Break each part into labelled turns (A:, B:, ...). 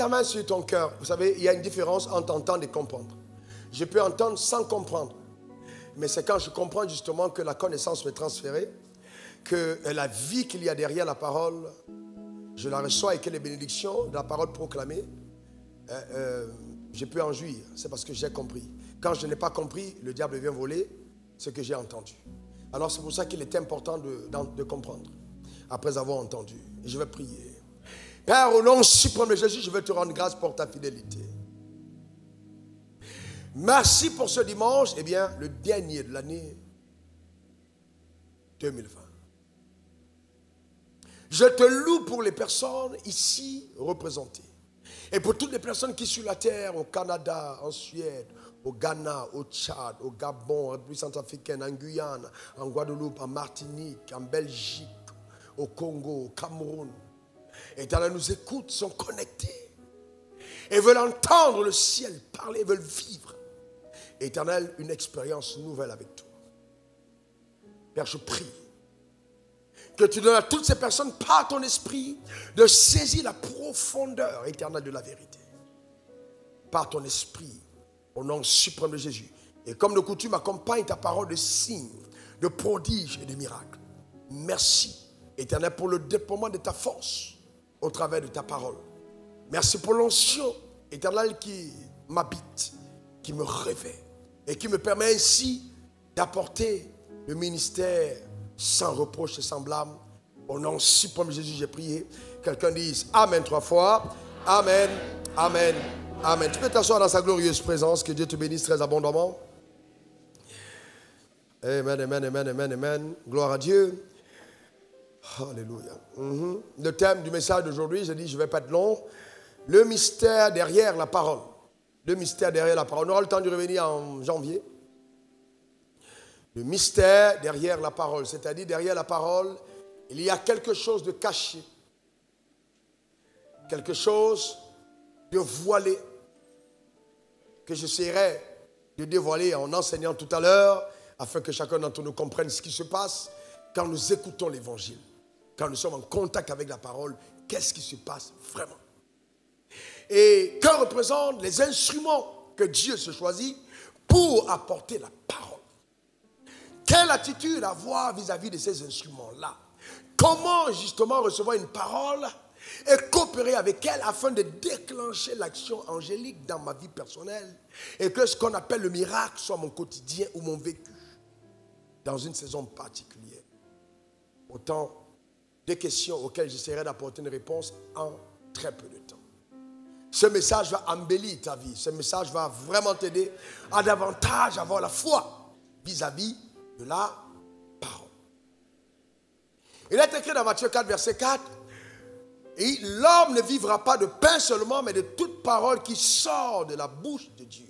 A: Ta main sur ton cœur. Vous savez, il y a une différence entre entendre et comprendre. Je peux entendre sans comprendre. Mais c'est quand je comprends justement que la connaissance m'est transférée, que la vie qu'il y a derrière la parole, je la reçois et que les bénédictions de la parole proclamée, euh, euh, je peux en jouir. C'est parce que j'ai compris. Quand je n'ai pas compris, le diable vient voler ce que j'ai entendu. Alors c'est pour ça qu'il est important de, comprendre, après avoir entendu. Je vais prier. Père, au nom suprême de Jésus, je veux te rendre grâce pour ta fidélité. Merci pour ce dimanche, eh bien, le dernier de l'année 2020. Je te loue pour les personnes ici représentées. Et pour toutes les personnes qui sur la terre, au Canada, en Suède, au Ghana, au Tchad, au Gabon, en République centrafricaine, en Guyane, en Guadeloupe, en Martinique, en Belgique, au Congo, au Cameroun. Éternel, nous écoutent, sont connectés. Et veulent entendre le ciel parler, veulent vivre. Éternel, une expérience nouvelle avec toi. Père, je prie que tu donnes à toutes ces personnes, par ton esprit, de saisir la profondeur éternelle de la vérité. Par ton esprit, au nom suprême de Jésus. Et comme de coutume, accompagne ta parole de signes, de prodiges et de miracles. Merci, éternel, pour le déploiement de ta force au travers de ta parole. Merci pour l'onction éternelle qui m'habite, qui me réveille et qui me permet ainsi d'apporter le ministère sans reproche et sans blâme. Au nom suprême de Jésus, j'ai prié. Quelqu'un dise Amen trois fois. Amen, Amen, Amen. Tu peux t'asseoir dans sa glorieuse présence. Que Dieu te bénisse très abondamment. Amen, amen, amen, amen, amen. Gloire à Dieu. Alléluia. Mhm. Le thème du message d'aujourd'hui, je dis, je ne vais pas être long. Le mystère derrière la parole. Le mystère derrière la parole. On aura le temps de revenir en janvier. Le mystère derrière la parole. C'est-à-dire, derrière la parole, il y a quelque chose de caché. Quelque chose de voilé. Que j'essaierai de dévoiler en enseignant tout à l'heure, afin que chacun d'entre nous comprenne ce qui se passe quand nous écoutons l'évangile quand nous sommes en contact avec la parole, qu'est-ce qui se passe vraiment? Et que représentent les instruments que Dieu se choisit pour apporter la parole? Quelle attitude avoir vis-à-vis de ces instruments-là? Comment justement recevoir une parole et coopérer avec elle afin de déclencher l'action angélique dans ma vie personnelle et que ce qu'on appelle le miracle soit mon quotidien ou mon vécu dans une saison particulière? Autant des questions auxquelles j'essaierai d'apporter une réponse en très peu de temps. Ce message va embellir ta vie. Ce message va vraiment t'aider à davantage avoir la foi vis-à-vis de la parole. Il est écrit dans Matthieu 4, verset 4, et l'homme ne vivra pas de pain seulement, mais de toute parole qui sort de la bouche de Dieu.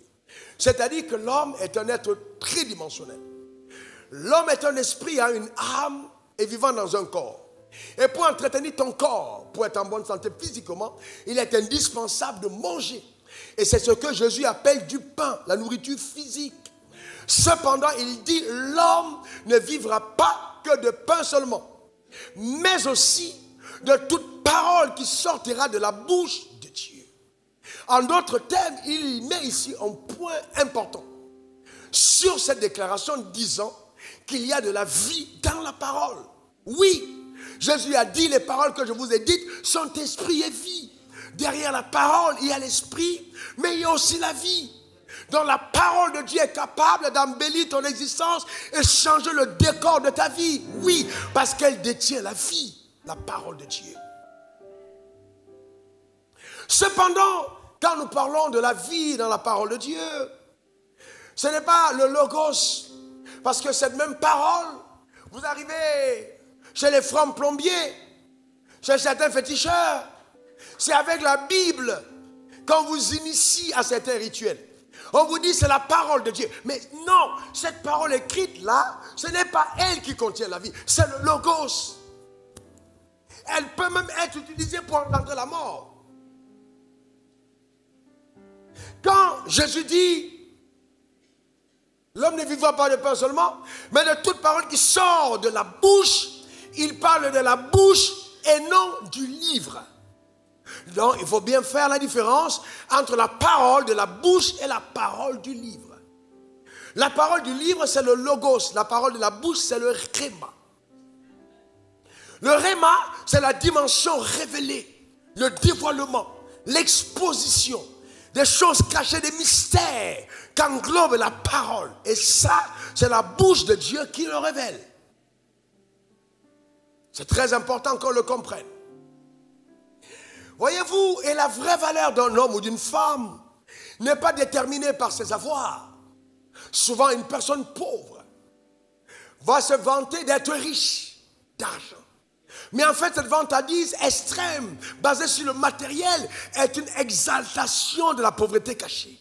A: C'est-à-dire que l'homme est un être tridimensionnel. L'homme est un esprit, a une âme et vivant dans un corps. Et pour entretenir ton corps, pour être en bonne santé physiquement, il est indispensable de manger. Et c'est ce que Jésus appelle du pain, la nourriture physique. Cependant, il dit, l'homme ne vivra pas que de pain seulement, mais aussi de toute parole qui sortira de la bouche de Dieu. En d'autres termes, il met ici un point important sur cette déclaration disant qu'il y a de la vie dans la parole. Oui, Jésus a dit, les paroles que je vous ai dites sont esprit et vie. Derrière la parole, il y a l'esprit, mais il y a aussi la vie. Donc la parole de Dieu est capable d'embellir ton existence et changer le décor de ta vie. Oui, parce qu'elle détient la vie, la parole de Dieu. Cependant, quand nous parlons de la vie dans la parole de Dieu, ce n'est pas le logos. Parce que cette même parole, vous arrivez chez les francs plombiers, chez certains féticheurs. C'est avec la Bible qu'on vous initie à certains rituels. On vous dit c'est la parole de Dieu. Mais non, cette parole écrite là, ce n'est pas elle qui contient la vie, c'est le logos. Elle peut même être utilisée pour entendre la mort. Quand Jésus dit, l'homme ne vivra pas de pain seulement, mais de toute parole qui sort de la bouche il parle de la bouche et non du livre. Donc, il faut bien faire la différence entre la parole de la bouche et la parole du livre. La parole du livre, c'est le logos. La parole de la bouche, c'est le rhéma. Le rhéma, c'est la dimension révélée, le dévoilement, l'exposition des choses cachées, des mystères qu'englobe la parole. Et ça, c'est la bouche de Dieu qui le révèle. C'est très important qu'on le comprenne. Voyez-vous, et la vraie valeur d'un homme ou d'une femme n'est pas déterminée par ses avoirs. Souvent, une personne pauvre va se vanter d'être riche d'argent. Mais en fait, cette vantardise extrême, basée sur le matériel, est une exaltation de la pauvreté cachée.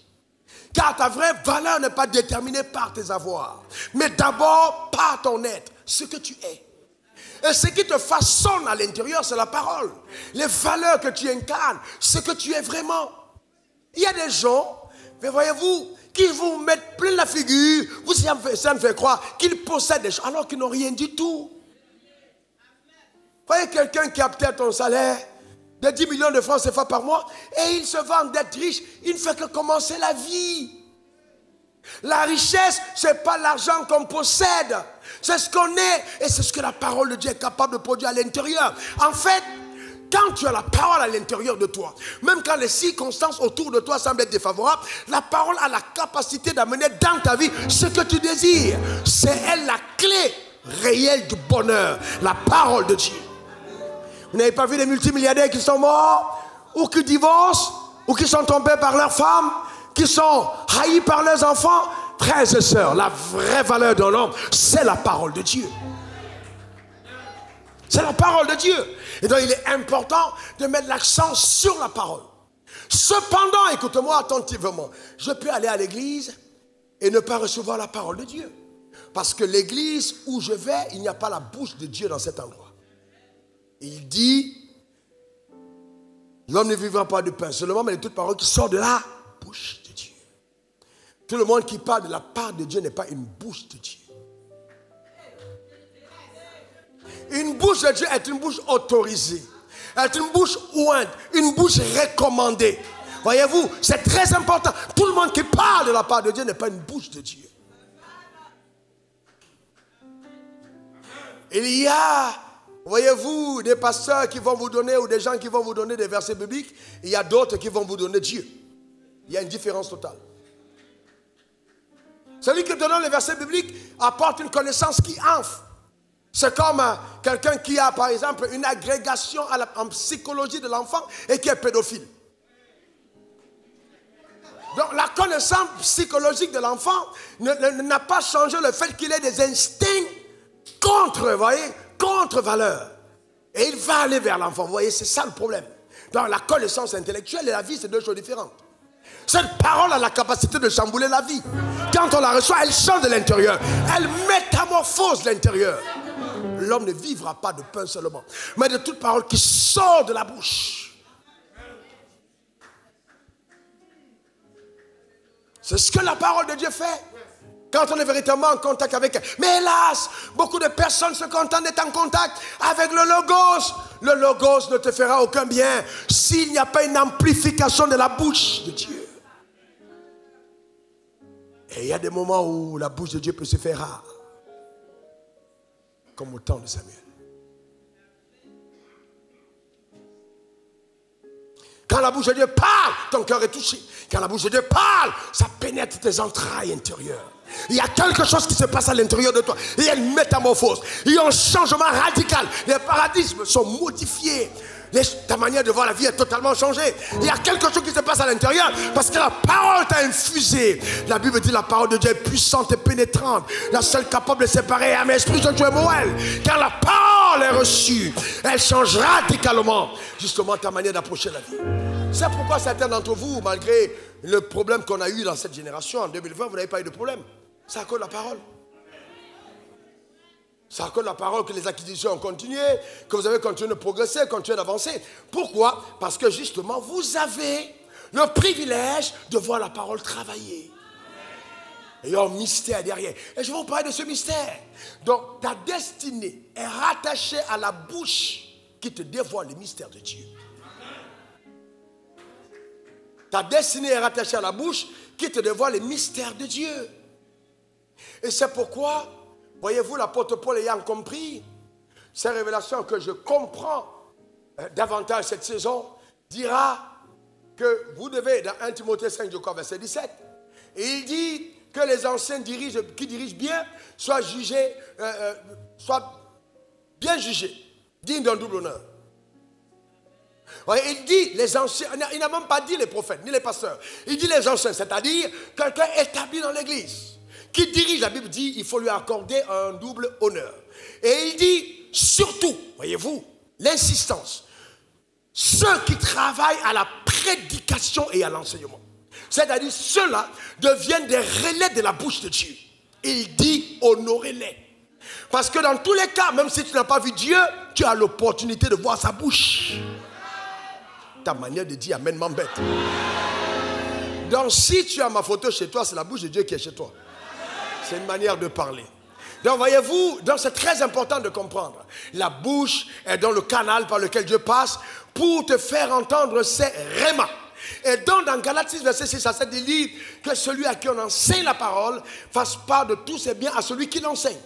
A: Car ta vraie valeur n'est pas déterminée par tes avoirs, mais d'abord par ton être, ce que tu es. Et ce qui te façonne à l'intérieur, c'est la parole. Les valeurs que tu incarnes, ce que tu es vraiment. Il y a des gens, mais voyez-vous, qui vous mettent plein la figure, vous ça me fait croire qu'ils possèdent des choses alors qu'ils n'ont rien du tout. Voyez quelqu'un qui a peut-être un salaire de 10 millions de francs CFA par mois et il se vante d'être riche. Il ne fait que commencer la vie. La richesse, ce n'est pas l'argent qu'on possède. C'est ce qu'on est et c'est ce que la parole de Dieu est capable de produire à l'intérieur. En fait, quand tu as la parole à l'intérieur de toi, même quand les circonstances autour de toi semblent être défavorables, la parole a la capacité d'amener dans ta vie ce que tu désires. C'est elle la clé réelle du bonheur, la parole de Dieu. Vous n'avez pas vu les multimilliardaires qui sont morts, ou qui divorcent, ou qui sont tombés par leurs femmes, qui sont haïs par leurs enfants Frères et sœurs, la vraie valeur de l'homme, c'est la parole de Dieu. C'est la parole de Dieu. Et donc il est important de mettre l'accent sur la parole. Cependant, écoute-moi attentivement, je peux aller à l'église et ne pas recevoir la parole de Dieu. Parce que l'église où je vais, il n'y a pas la bouche de Dieu dans cet endroit. Il dit, l'homme ne vivra pas de pain seulement, mais de toute parole qui sort de la bouche de Dieu. Tout le monde qui parle de la part de Dieu n'est pas une bouche de Dieu. Une bouche de Dieu est une bouche autorisée, est une bouche ouinte, une bouche recommandée. Voyez-vous, c'est très important. Tout le monde qui parle de la part de Dieu n'est pas une bouche de Dieu. Il y a Voyez-vous, des pasteurs qui vont vous donner ou des gens qui vont vous donner des versets bibliques, il y a d'autres qui vont vous donner Dieu. Il y a une différence totale. Celui qui donne les versets bibliques apporte une connaissance qui enfle. C'est comme euh, quelqu'un qui a, par exemple, une agrégation en psychologie de l'enfant et qui est pédophile. Donc la connaissance psychologique de l'enfant n'a pas changé le fait qu'il ait des instincts contre, voyez, contre-valeur. Et il va aller vers l'enfant. Vous voyez, c'est ça le problème. Dans la connaissance intellectuelle et la vie, c'est deux choses différentes. Cette parole a la capacité de chambouler la vie. Quand on la reçoit, elle change de l'intérieur. Elle métamorphose l'intérieur. L'homme ne vivra pas de pain seulement, mais de toute parole qui sort de la bouche. C'est ce que la parole de Dieu fait. Quand on est véritablement en contact avec elle. Mais hélas, beaucoup de personnes se contentent d'être en contact avec le logos. Le logos ne te fera aucun bien s'il n'y a pas une amplification de la bouche de Dieu. Et il y a des moments où la bouche de Dieu peut se faire rare. Comme au temps de Samuel. Quand la bouche de Dieu parle, ton cœur est touché. Quand la bouche de Dieu parle, ça pénètre tes entrailles intérieures. Il y a quelque chose qui se passe à l'intérieur de toi. Il y a une métamorphose. Il y a un changement radical. Les paradigmes sont modifiés. Ta manière de voir la vie est totalement changée. Il y a quelque chose qui se passe à l'intérieur parce que la parole t'a infusé. La Bible dit la parole de Dieu est puissante et pénétrante. La seule capable de séparer un esprit de Dieu et Car la parole est reçue. Elle change radicalement justement ta manière d'approcher la vie. C'est pourquoi certains d'entre vous, malgré le problème qu'on a eu dans cette génération en 2020, vous n'avez pas eu de problème. C'est à cause de la parole. Cause de la parole que les acquisitions ont continué, que vous avez continué de progresser, continué d'avancer. Pourquoi? Parce que justement, vous avez le privilège de voir la parole travailler. Il y a un mystère derrière. Et je vais vous parler de ce mystère. Donc, ta destinée est rattachée à la bouche qui te dévoile le mystère de Dieu. Ta destinée est rattachée à la bouche qui te dévoile les mystères de Dieu. Et c'est pourquoi, voyez-vous, l'apôtre Paul ayant compris ces révélations que je comprends euh, davantage cette saison, dira que vous devez, dans 1 Timothée 5, verset 17, et il dit que les anciens dirigent, qui dirigent bien soient jugés, euh, euh, soient bien jugés, dignes d'un double honneur. il dit les anciens, il n'a même pas dit les prophètes, ni les pasteurs. Il dit les anciens, c'est-à-dire quelqu'un établi dans l'église, qui dirige, la Bible dit, il faut lui accorder un double honneur. Et il dit surtout, voyez-vous, l'insistance, ceux qui travaillent à la prédication et à l'enseignement. C'est-à-dire ceux-là deviennent des relais de la bouche de Dieu. Il dit honorez-les. Parce que dans tous les cas, même si tu n'as pas vu Dieu, tu as l'opportunité de voir sa bouche. Ta manière de dire Amen m'embête. Donc si tu as ma photo chez toi, c'est la bouche de Dieu qui est chez toi. C'est une manière de parler. Donc voyez-vous, c'est très important de comprendre. La bouche est dans le canal par lequel Dieu passe pour te faire entendre ses rémas. Et donc, dans Galates 6, verset 6 à 7, il dit que celui à qui on enseigne la parole fasse part de tous ses biens à celui qui l'enseigne.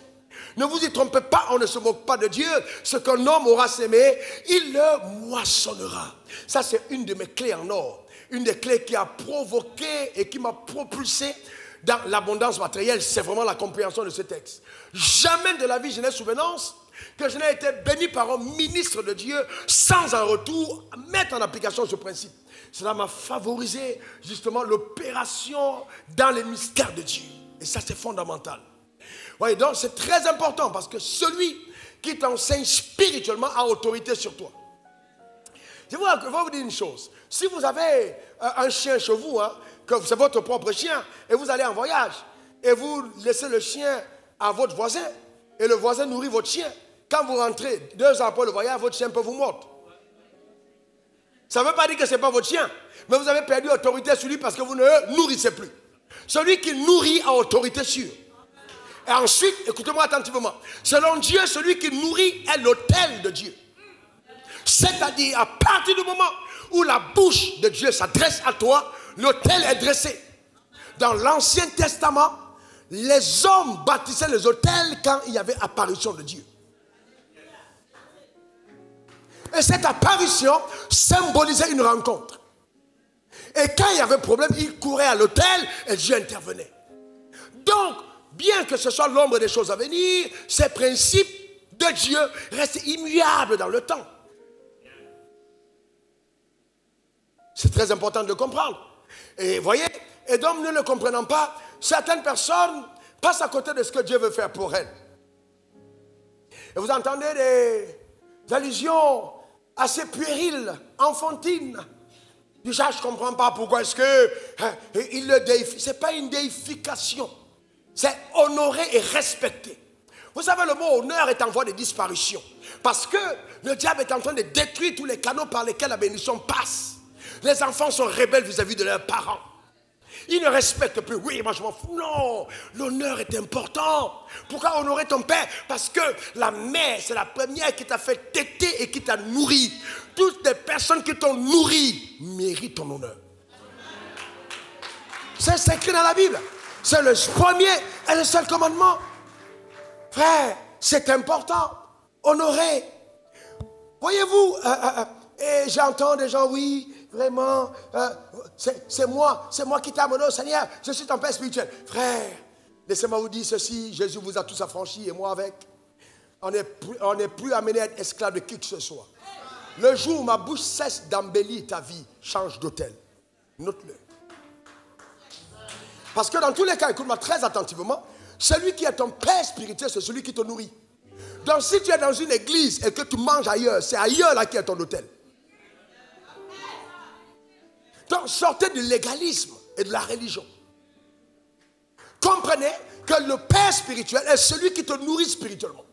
A: Ne vous y trompez pas, on ne se moque pas de Dieu. Ce qu'un homme aura sémé, il le moissonnera. Ça, c'est une de mes clés en or. Une des clés qui a provoqué et qui m'a propulsé dans l'abondance matérielle. C'est vraiment la compréhension de ce texte. Jamais de la vie je n'ai souvenance que je n'ai été béni par un ministre de Dieu sans un retour mettre en application ce principe. Cela m'a favorisé justement l'opération dans les mystères de Dieu. Et ça, c'est fondamental. Voyez, donc c'est très important parce que celui qui t'enseigne spirituellement a autorité sur toi. Je vais vous dire une chose. Si vous avez euh, un chien chez vous, hein, que c'est votre propre chien, et vous allez en voyage, et vous laissez le chien à votre voisin, et le voisin nourrit votre chien, quand vous rentrez deux ans après le voyage, votre chien peut vous mordre. Ça ne veut pas dire que ce n'est pas votre chien, mais vous avez perdu autorité sur lui parce que vous ne nourrissez plus. Celui qui nourrit a autorité sur. Et ensuite, écoutez-moi attentivement, selon Dieu, celui qui nourrit est l'autel de Dieu. C'est-à-dire, à partir du moment où la bouche de Dieu s'adresse à toi, l'autel est dressé. Dans l'Ancien Testament, les hommes bâtissaient les autels quand il y avait apparition de Dieu. Et cette apparition symbolisait une rencontre. Et quand il y avait problème, il courait à l'autel et Dieu intervenait. Donc, bien que ce soit l'ombre des choses à venir, ces principes de Dieu restent immuables dans le temps. C'est très important de comprendre. Et voyez, et donc ne le comprenant pas, certaines personnes passent à côté de ce que Dieu veut faire pour elles. Et vous entendez des allusions assez puériles, enfantines. Déjà, je ne comprends pas pourquoi est-ce que hein, il le déifie. Ce n'est pas une déification. C'est honorer et respecter. Vous savez, le mot honneur est en voie de disparition. Parce que le diable est en train de détruire tous les canaux par lesquels la bénédiction passe. Les enfants sont rebelles vis-à-vis de leurs parents. Ils ne respectent plus. Oui, moi je m'en fous. Non, l'honneur est important. Pourquoi honorer ton père? Parce que la mère, c'est la première qui t'a fait téter et qui t'a nourri. Toutes les personnes qui t'ont nourri méritent ton honneur. C'est écrit dans la Bible. C'est le premier et le seul commandement. Frère, c'est important. Honorer. Voyez-vous, euh, euh, euh, et j'entends des gens, oui, vraiment, euh, c'est moi, c'est moi qui t'aime, non, Seigneur, je suis ton Père spirituel. Frère, laissez-moi vous dire ceci, Jésus vous a tous affranchis et moi avec. On n'est plus, plus amené à être esclave de qui que ce soit. Le jour où ma bouche cesse d'embellir ta vie, change d'hôtel. Note-le. Parce que dans tous les cas, écoute-moi très attentivement, celui qui est ton Père spirituel, c'est celui qui te nourrit. Donc si tu es dans une église et que tu manges ailleurs, c'est ailleurs là qui est ton hôtel. Sortez du légalisme et de la religion. Comprenez que le Père spirituel est celui qui te nourrit spirituellement.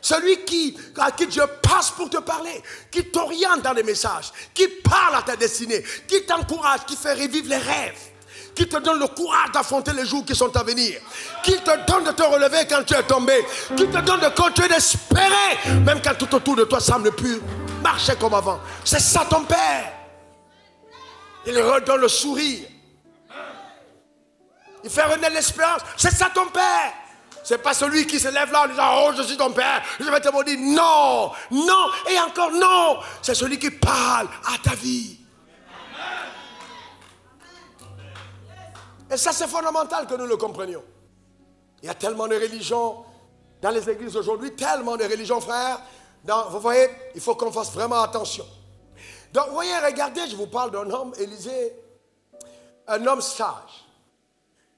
A: Celui qui, à qui Dieu passe pour te parler, qui t'oriente dans les messages, qui parle à ta destinée, qui t'encourage, qui fait revivre les rêves, qui te donne le courage d'affronter les jours qui sont à venir, qui te donne de te relever quand tu es tombé, qui te donne de continuer d'espérer, même quand tout autour de toi semble plus marcher comme avant. C'est ça ton Père. Il redonne le sourire. Il fait renaître l'espérance. C'est ça ton père. C'est pas celui qui se lève là en disant Oh, je suis ton père, je vais te maudire. Non, non, et encore non. C'est celui qui parle à ta vie. Et ça, c'est fondamental que nous le comprenions. Il y a tellement de religions dans les églises aujourd'hui, tellement de religions, frères. vous voyez, il faut qu'on fasse vraiment attention. Donc, voyez, regardez, je vous parle d'un homme, Élisée, un homme sage.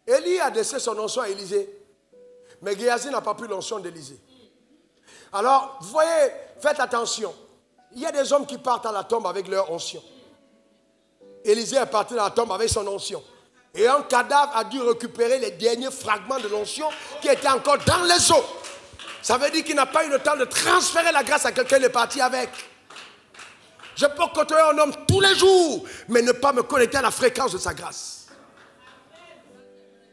A: Élie a laissé son onction à Élisée. Mais Géasi n'a pas pris l'onction d'Élisée. Alors, vous voyez, faites attention. Il y a des hommes qui partent à la tombe avec leur onction. Élisée est parti à la tombe avec son onction. Et un cadavre a dû récupérer les derniers fragments de l'onction qui étaient encore dans les eaux. Ça veut dire qu'il n'a pas eu le temps de transférer la grâce à quelqu'un qui est parti avec. Je peux côtoyer un homme tous les jours, mais ne pas me connecter à la fréquence de sa grâce.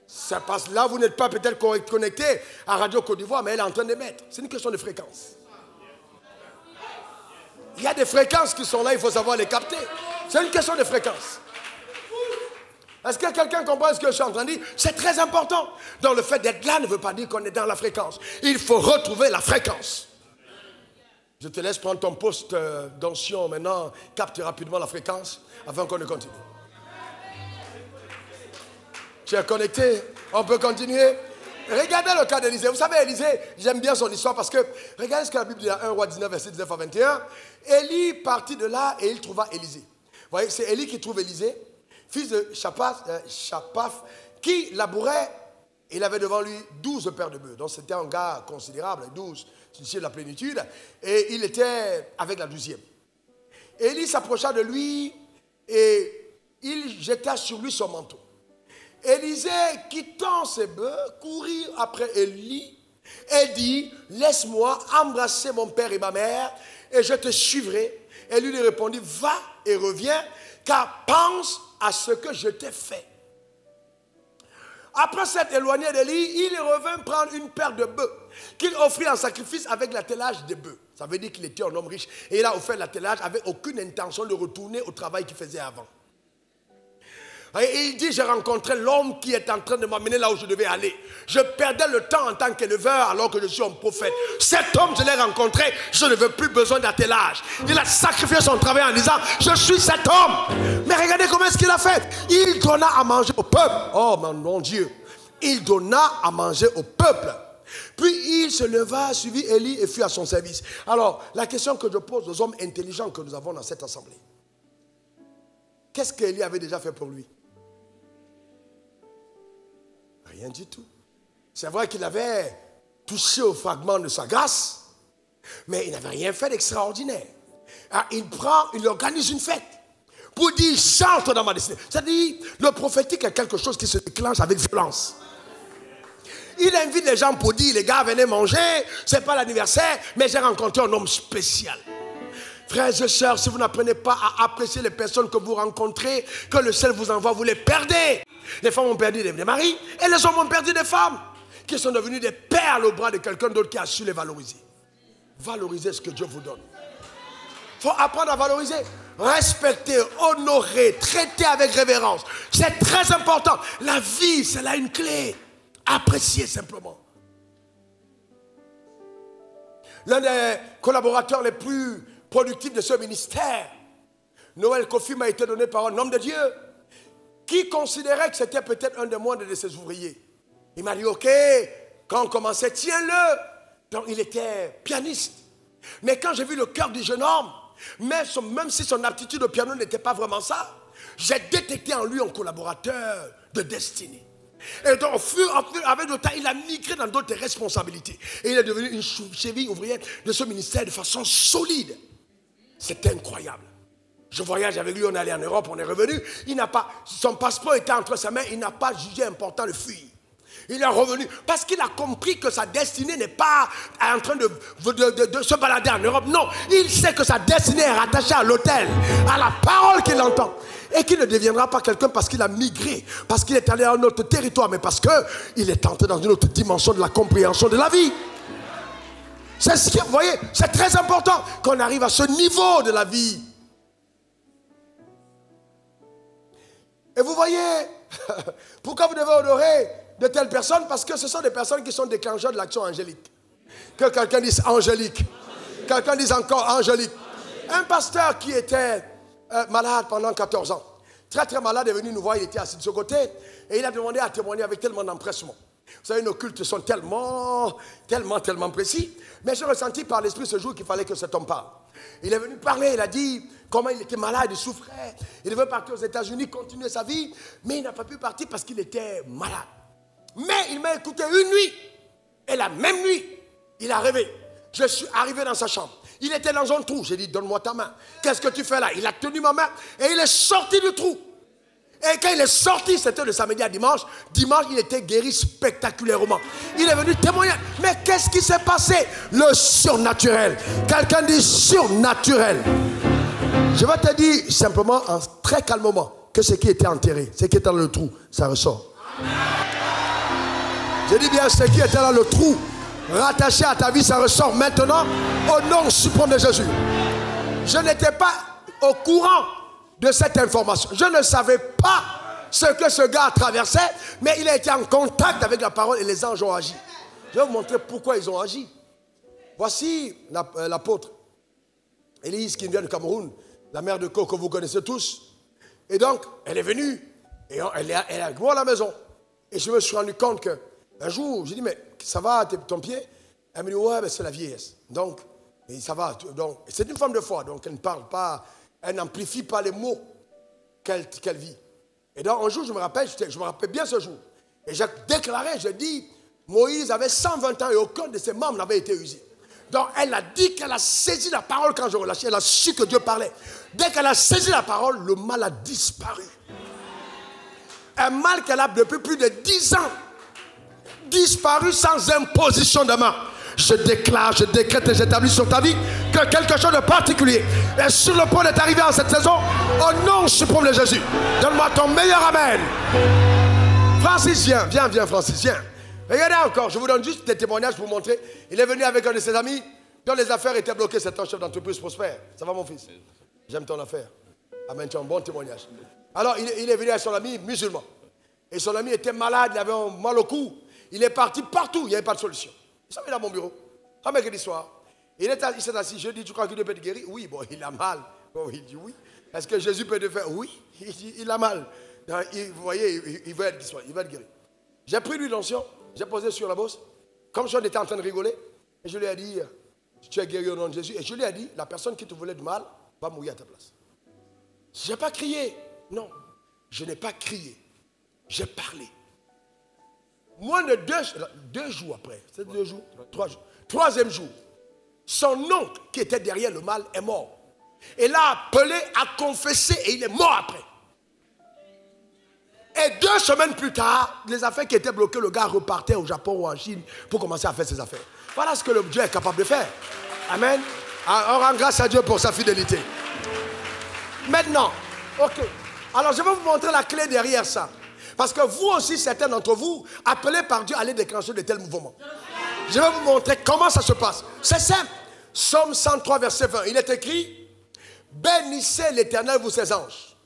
A: Ça passe là, vous n'êtes pas peut-être connecté à Radio Côte d'Ivoire, mais elle est en train de mettre. C'est une question de fréquence. Il y a des fréquences qui sont là, il faut savoir les capter. C'est une question de fréquence. Est-ce que quelqu'un comprend ce que je suis en train de dire? C'est très important. Donc le fait d'être là ne veut pas dire qu'on est dans la fréquence. Il faut retrouver la fréquence. Je te laisse prendre ton poste euh, d'ancien maintenant, capte rapidement la fréquence avant qu'on ne continue. Tu es connecté On peut continuer Regardez le cas d'Élisée. Vous savez, Élisée, j'aime bien son histoire parce que regardez ce que la Bible dit à 1 roi 19, verset 19 à 21. Élie partit de là et il trouva Élisée. Vous voyez, c'est Élie qui trouve Élisée, fils de Chapaf, euh, qui labourait. Il avait devant lui 12 paires de bœufs. Donc c'était un gars considérable, 12, c'est la plénitude. Et il était avec la douzième. Élie s'approcha de lui et il jeta sur lui son manteau. Élisée, quittant ses bœufs, courut après Élie et dit, laisse-moi embrasser mon père et ma mère et je te suivrai. Et lui lui répondit, va et reviens, car pense à ce que je t'ai fait. Après s'être éloigné d'Élie, il revint prendre une paire de bœufs qu'il offrit en sacrifice avec l'attelage des bœufs. Ça veut dire qu'il était un homme riche. Et il a offert l'attelage avec aucune intention de retourner au travail qu'il faisait avant. Et il dit, j'ai rencontré l'homme qui est en train de m'amener là où je devais aller. Je perdais le temps en tant qu'éleveur alors que je suis un prophète. Cet homme, je l'ai rencontré, je ne veux plus besoin d'attelage. Il a sacrifié son travail en disant, je suis cet homme. Mais regardez comment est-ce qu'il a fait. Il donna à manger au peuple. Oh mon Dieu. Il donna à manger au peuple. Puis il se leva, suivit Élie et fut à son service. Alors, la question que je pose aux hommes intelligents que nous avons dans cette assemblée. Qu'est-ce qu'Élie avait déjà fait pour lui? Rien du tout. C'est vrai qu'il avait touché au fragment de sa grâce, mais il n'avait rien fait d'extraordinaire. Ah, il prend, il organise une fête pour dire chante dans ma destinée. C'est-à-dire, le prophétique est quelque chose qui se déclenche avec violence. Il invite les gens pour dire, les gars, venez manger, c'est pas l'anniversaire, mais j'ai rencontré un homme spécial. Frères et sœurs, si vous n'apprenez pas à apprécier les personnes que vous rencontrez, que le ciel vous envoie, vous les perdez. Les femmes ont perdu des maris et les hommes ont perdu des femmes qui sont devenues des perles au bras de quelqu'un d'autre qui a su les valoriser. Valorisez ce que Dieu vous donne. Il faut apprendre à valoriser, respecter, honorer, traiter avec révérence. C'est très important. La vie, c'est là une clé. Appréciez simplement. L'un des collaborateurs les plus productifs de ce ministère, Noël Kofi m'a été donné par un homme de Dieu qui considérait que c'était peut-être un des moindres de ses ouvriers. Il m'a dit, ok, quand on commençait, tiens-le. Donc il était pianiste. Mais quand j'ai vu le cœur du jeune homme, même, si son aptitude au piano n'était pas vraiment ça, j'ai détecté en lui un collaborateur de destinée. Et donc, au fur, avec le temps, il a migré dans d'autres responsabilités. Et il est devenu une cheville ouvrière de ce ministère de façon solide. C'est incroyable. Je voyage avec lui, on est allé en Europe, on est revenu. Il n'a pas, son passeport était entre ses mains, il n'a pas jugé important de fuir. Il est revenu parce qu'il a compris que sa destinée n'est pas en train de, de, se balader en Europe. Non, il sait que sa destinée est rattachée à l'autel, à la parole qu'il entend. Et qu'il ne deviendra pas quelqu'un parce qu'il a migré, parce qu'il est allé à un autre territoire, mais parce qu'il est entré dans une autre dimension de la compréhension de la vie. C'est ce que vous voyez, c'est très important qu'on arrive à ce niveau de la vie. Et vous voyez, pourquoi vous devez honorer de telles personnes? Parce que ce sont des personnes qui sont déclencheurs de l'action angélique. Que quelqu'un dise angélique. Quelqu'un dise encore angélique. Un pasteur qui était malade pendant 14 ans, très très malade, est venu nous voir, il était assis de ce côté, et il a demandé à témoigner avec tellement d'empressement. Vous savez, nos cultes sont tellement, tellement, tellement précis. Mais j'ai ressenti par l'Esprit ce jour qu'il fallait que cet homme parle. Il est venu parler, il a dit comment il était malade, il souffrait. Il devait partir aux États-Unis, continuer sa vie, mais il n'a pas pu partir parce qu'il était malade. Mais il m'a écouté une nuit, et la même nuit, il a rêvé. Je suis arrivé dans sa chambre. Il était dans un trou. J'ai dit, donne-moi ta main. Qu'est-ce que tu fais là? Il a tenu ma main et il est sorti du trou. Et quand il est sorti, c'était de samedi à dimanche. Dimanche, il était guéri spectaculairement. Il est venu témoigner. Mais qu'est-ce qui s'est passé? Le surnaturel. Quelqu'un dit surnaturel. Je vais te dire simplement, en très calmement, que ce qui était enterré, ce qui était dans le trou, ça ressort. Je dis bien, ce qui était dans le trou, rattaché à ta vie, ça ressort maintenant au nom suprême de Jésus. Je n'étais pas au courant de cette information. Je ne savais pas ce que ce gars a traversé, mais il a été en contact avec la parole et les anges ont agi. Je vais vous montrer pourquoi ils ont agi. Voici euh, l'apôtre Élise qui vient du Cameroun, la mère de Co que vous connaissez tous. Et donc, elle est venue et elle est, elle à la maison. Et je me suis rendu compte qu'un jour, j'ai dit, mais ça va ton pied Elle me dit, ouais, c'est la vieillesse. Donc, ça va. Donc, c'est une femme de foi, donc elle ne parle pas elle n'amplifie pas les mots qu'elle vit. Et donc, un jour, je me rappelle, je me rappelle bien ce jour. Et j'ai déclaré, j'ai dit, Moïse avait 120 ans et aucun de ses membres n'avait été usé. Donc, elle a dit qu'elle a saisi la parole quand je relâchais. Elle a su que Dieu parlait. Dès qu'elle a saisi la parole, le mal a disparu. Un mal qu'elle a depuis plus de 10 ans. Disparu sans imposition de main je déclare, je décrète et j'établis sur ta vie que quelque chose de particulier est sur le point d'être arrivé en cette saison. Au nom suprême de Jésus. Donne-moi ton meilleur Amen. Francis, viens, viens, viens, Francis, viens. Regardez encore, je vous donne juste des témoignages pour montrer. Il est venu avec un de ses amis dont les affaires étaient bloquées. C'est un chef d'entreprise prospère. Ça va, mon fils? J'aime ton affaire. Amen, tu as un bon témoignage. Alors, il, il est venu avec son ami musulman. Et son ami était malade, il avait un mal au cou. Il est parti partout, il n'y avait pas de solution. Il s'est mis dans mon bureau. Un. Il s'est assis. Je dis, tu crois qu'il peut être guéri Oui, bon, il a mal. Bon, il dit oui. Est-ce que Jésus peut te faire? Oui. Il dit, il a mal. vous voyez, il, veut être, il va être guéri. J'ai pris l'huile d'onction, j'ai posé sur la bosse, comme si on était en train de rigoler. Et je lui ai dit, tu es guéri au nom de Jésus. Et je lui ai dit, la personne qui te voulait du mal va mourir à ta place. Je n'ai pas crié. Non, je n'ai pas crié. J'ai parlé. Moins de deux, deux jours après, c'est deux jours, trois jours. Troisième jour, son oncle qui était derrière le mal est mort. Et l'a appelé à confesser et il est mort après. Et deux semaines plus tard, les affaires qui étaient bloquées, le gars repartait au Japon ou en Chine pour commencer à faire ses affaires. Voilà ce que le Dieu est capable de faire. Amen. Ah, on rend grâce à Dieu pour sa fidélité. Maintenant, ok. Alors je vais vous montrer la clé derrière ça. Parce que vous aussi, certains d'entre vous, appelés par Dieu, allez déclencher de tels mouvements. Je vais vous montrer comment ça se passe. C'est simple. Somme 103, verset 20. Il est écrit Bénissez l'Éternel, vous ses anges,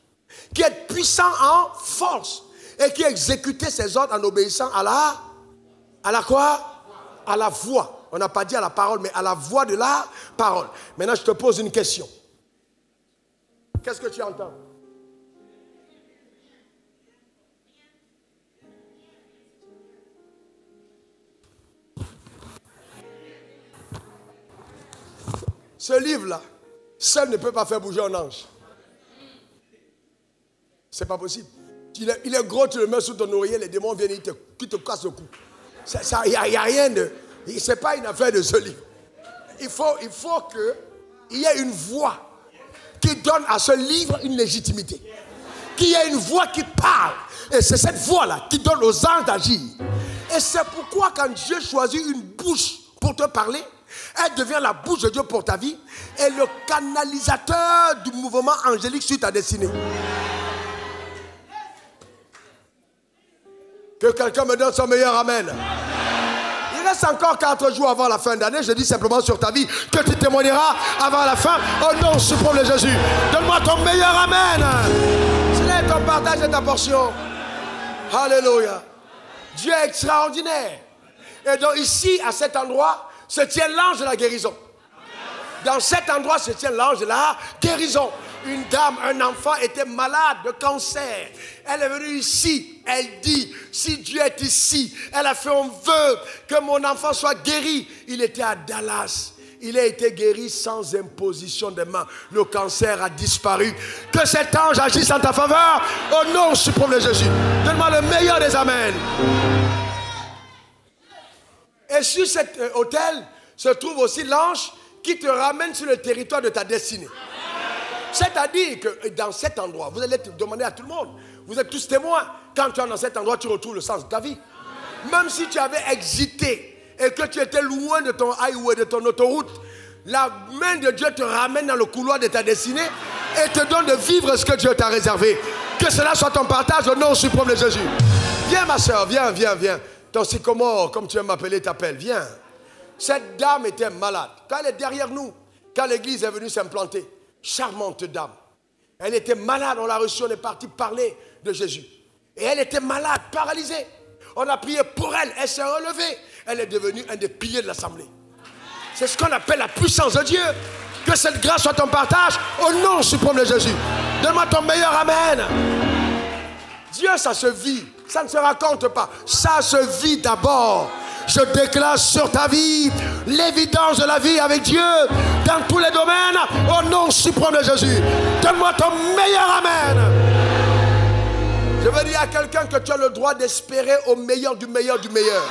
A: qui êtes puissants en force et qui exécutez ses ordres en obéissant à la. À la quoi? À la voix. On n'a pas dit à la parole, mais à la voix de la parole. Maintenant, je te pose une question. Qu'est-ce que tu entends? Ce livre-là, seul ne peut pas faire bouger un ange. C'est pas possible. Il est, gros, tu le mets sous ton oreiller, les démons viennent, ils te, ils te cassent le cou. Il n'y a, rien de. Ce n'est pas une affaire de ce livre. Il faut, il faut qu'il y ait une voix qui donne à ce livre une légitimité. Qu'il y ait une voix qui parle. Et c'est cette voix-là qui donne aux anges d'agir. Et c'est pourquoi quand Dieu choisit une bouche pour te parler, elle devient la bouche de Dieu pour ta vie et le canalisateur du mouvement angélique sur ta destinée. Que quelqu'un me donne son meilleur Amen. Il reste encore quatre jours avant la fin d'année. Je dis simplement sur ta vie que tu témoigneras avant la fin. Au nom suprême de Jésus. Donne-moi ton meilleur Amen. Ce n'est est ton partage et ta portion. Alléluia. Dieu est extraordinaire. Et donc ici, à cet endroit, se tient l'ange de la guérison. Dans cet endroit se tient l'ange de la guérison. Une dame, un enfant était malade de cancer. Elle est venue ici. Elle dit, si Dieu est ici, elle a fait un vœu que mon enfant soit guéri. Il était à Dallas. Il a été guéri sans imposition de main. Le cancer a disparu. Que cet ange agisse en ta faveur. Au nom suprême de Jésus. Donne-moi le meilleur des amens. Et sur cet euh, hôtel se trouve aussi l'ange qui te ramène sur le territoire de ta destinée. C'est-à-dire que dans cet endroit, vous allez demander à tout le monde, vous êtes tous témoins, quand tu es dans cet endroit, tu retrouves le sens de ta vie. Même si tu avais exité et que tu étais loin de ton highway, de ton autoroute, la main de Dieu te ramène dans le couloir de ta destinée et te donne de vivre ce que Dieu t'a réservé. Que cela soit ton partage au nom suprême de Jésus. Viens ma soeur, viens, viens, viens. Ton sycomore, comme tu aimes m'appeler, t'appelle. Viens. Cette dame était malade. Quand elle est derrière nous, quand l'église est venue s'implanter, charmante dame. Elle était malade, on l'a reçue, on est parti parler de Jésus. Et elle était malade, paralysée. On a prié pour elle, elle s'est relevée. Elle est devenue un des piliers de l'assemblée. C'est ce qu'on appelle la puissance de Dieu. Que cette grâce soit ton partage au nom suprême de Jésus. Donne-moi ton meilleur Amen. Dieu, ça se vit. Ça ne se raconte pas. Ça se vit d'abord. Je déclare sur ta vie l'évidence de la vie avec Dieu dans tous les domaines au nom suprême de Jésus. Donne-moi ton meilleur Amen. Je veux dire à quelqu'un que tu as le droit d'espérer au meilleur du meilleur du meilleur.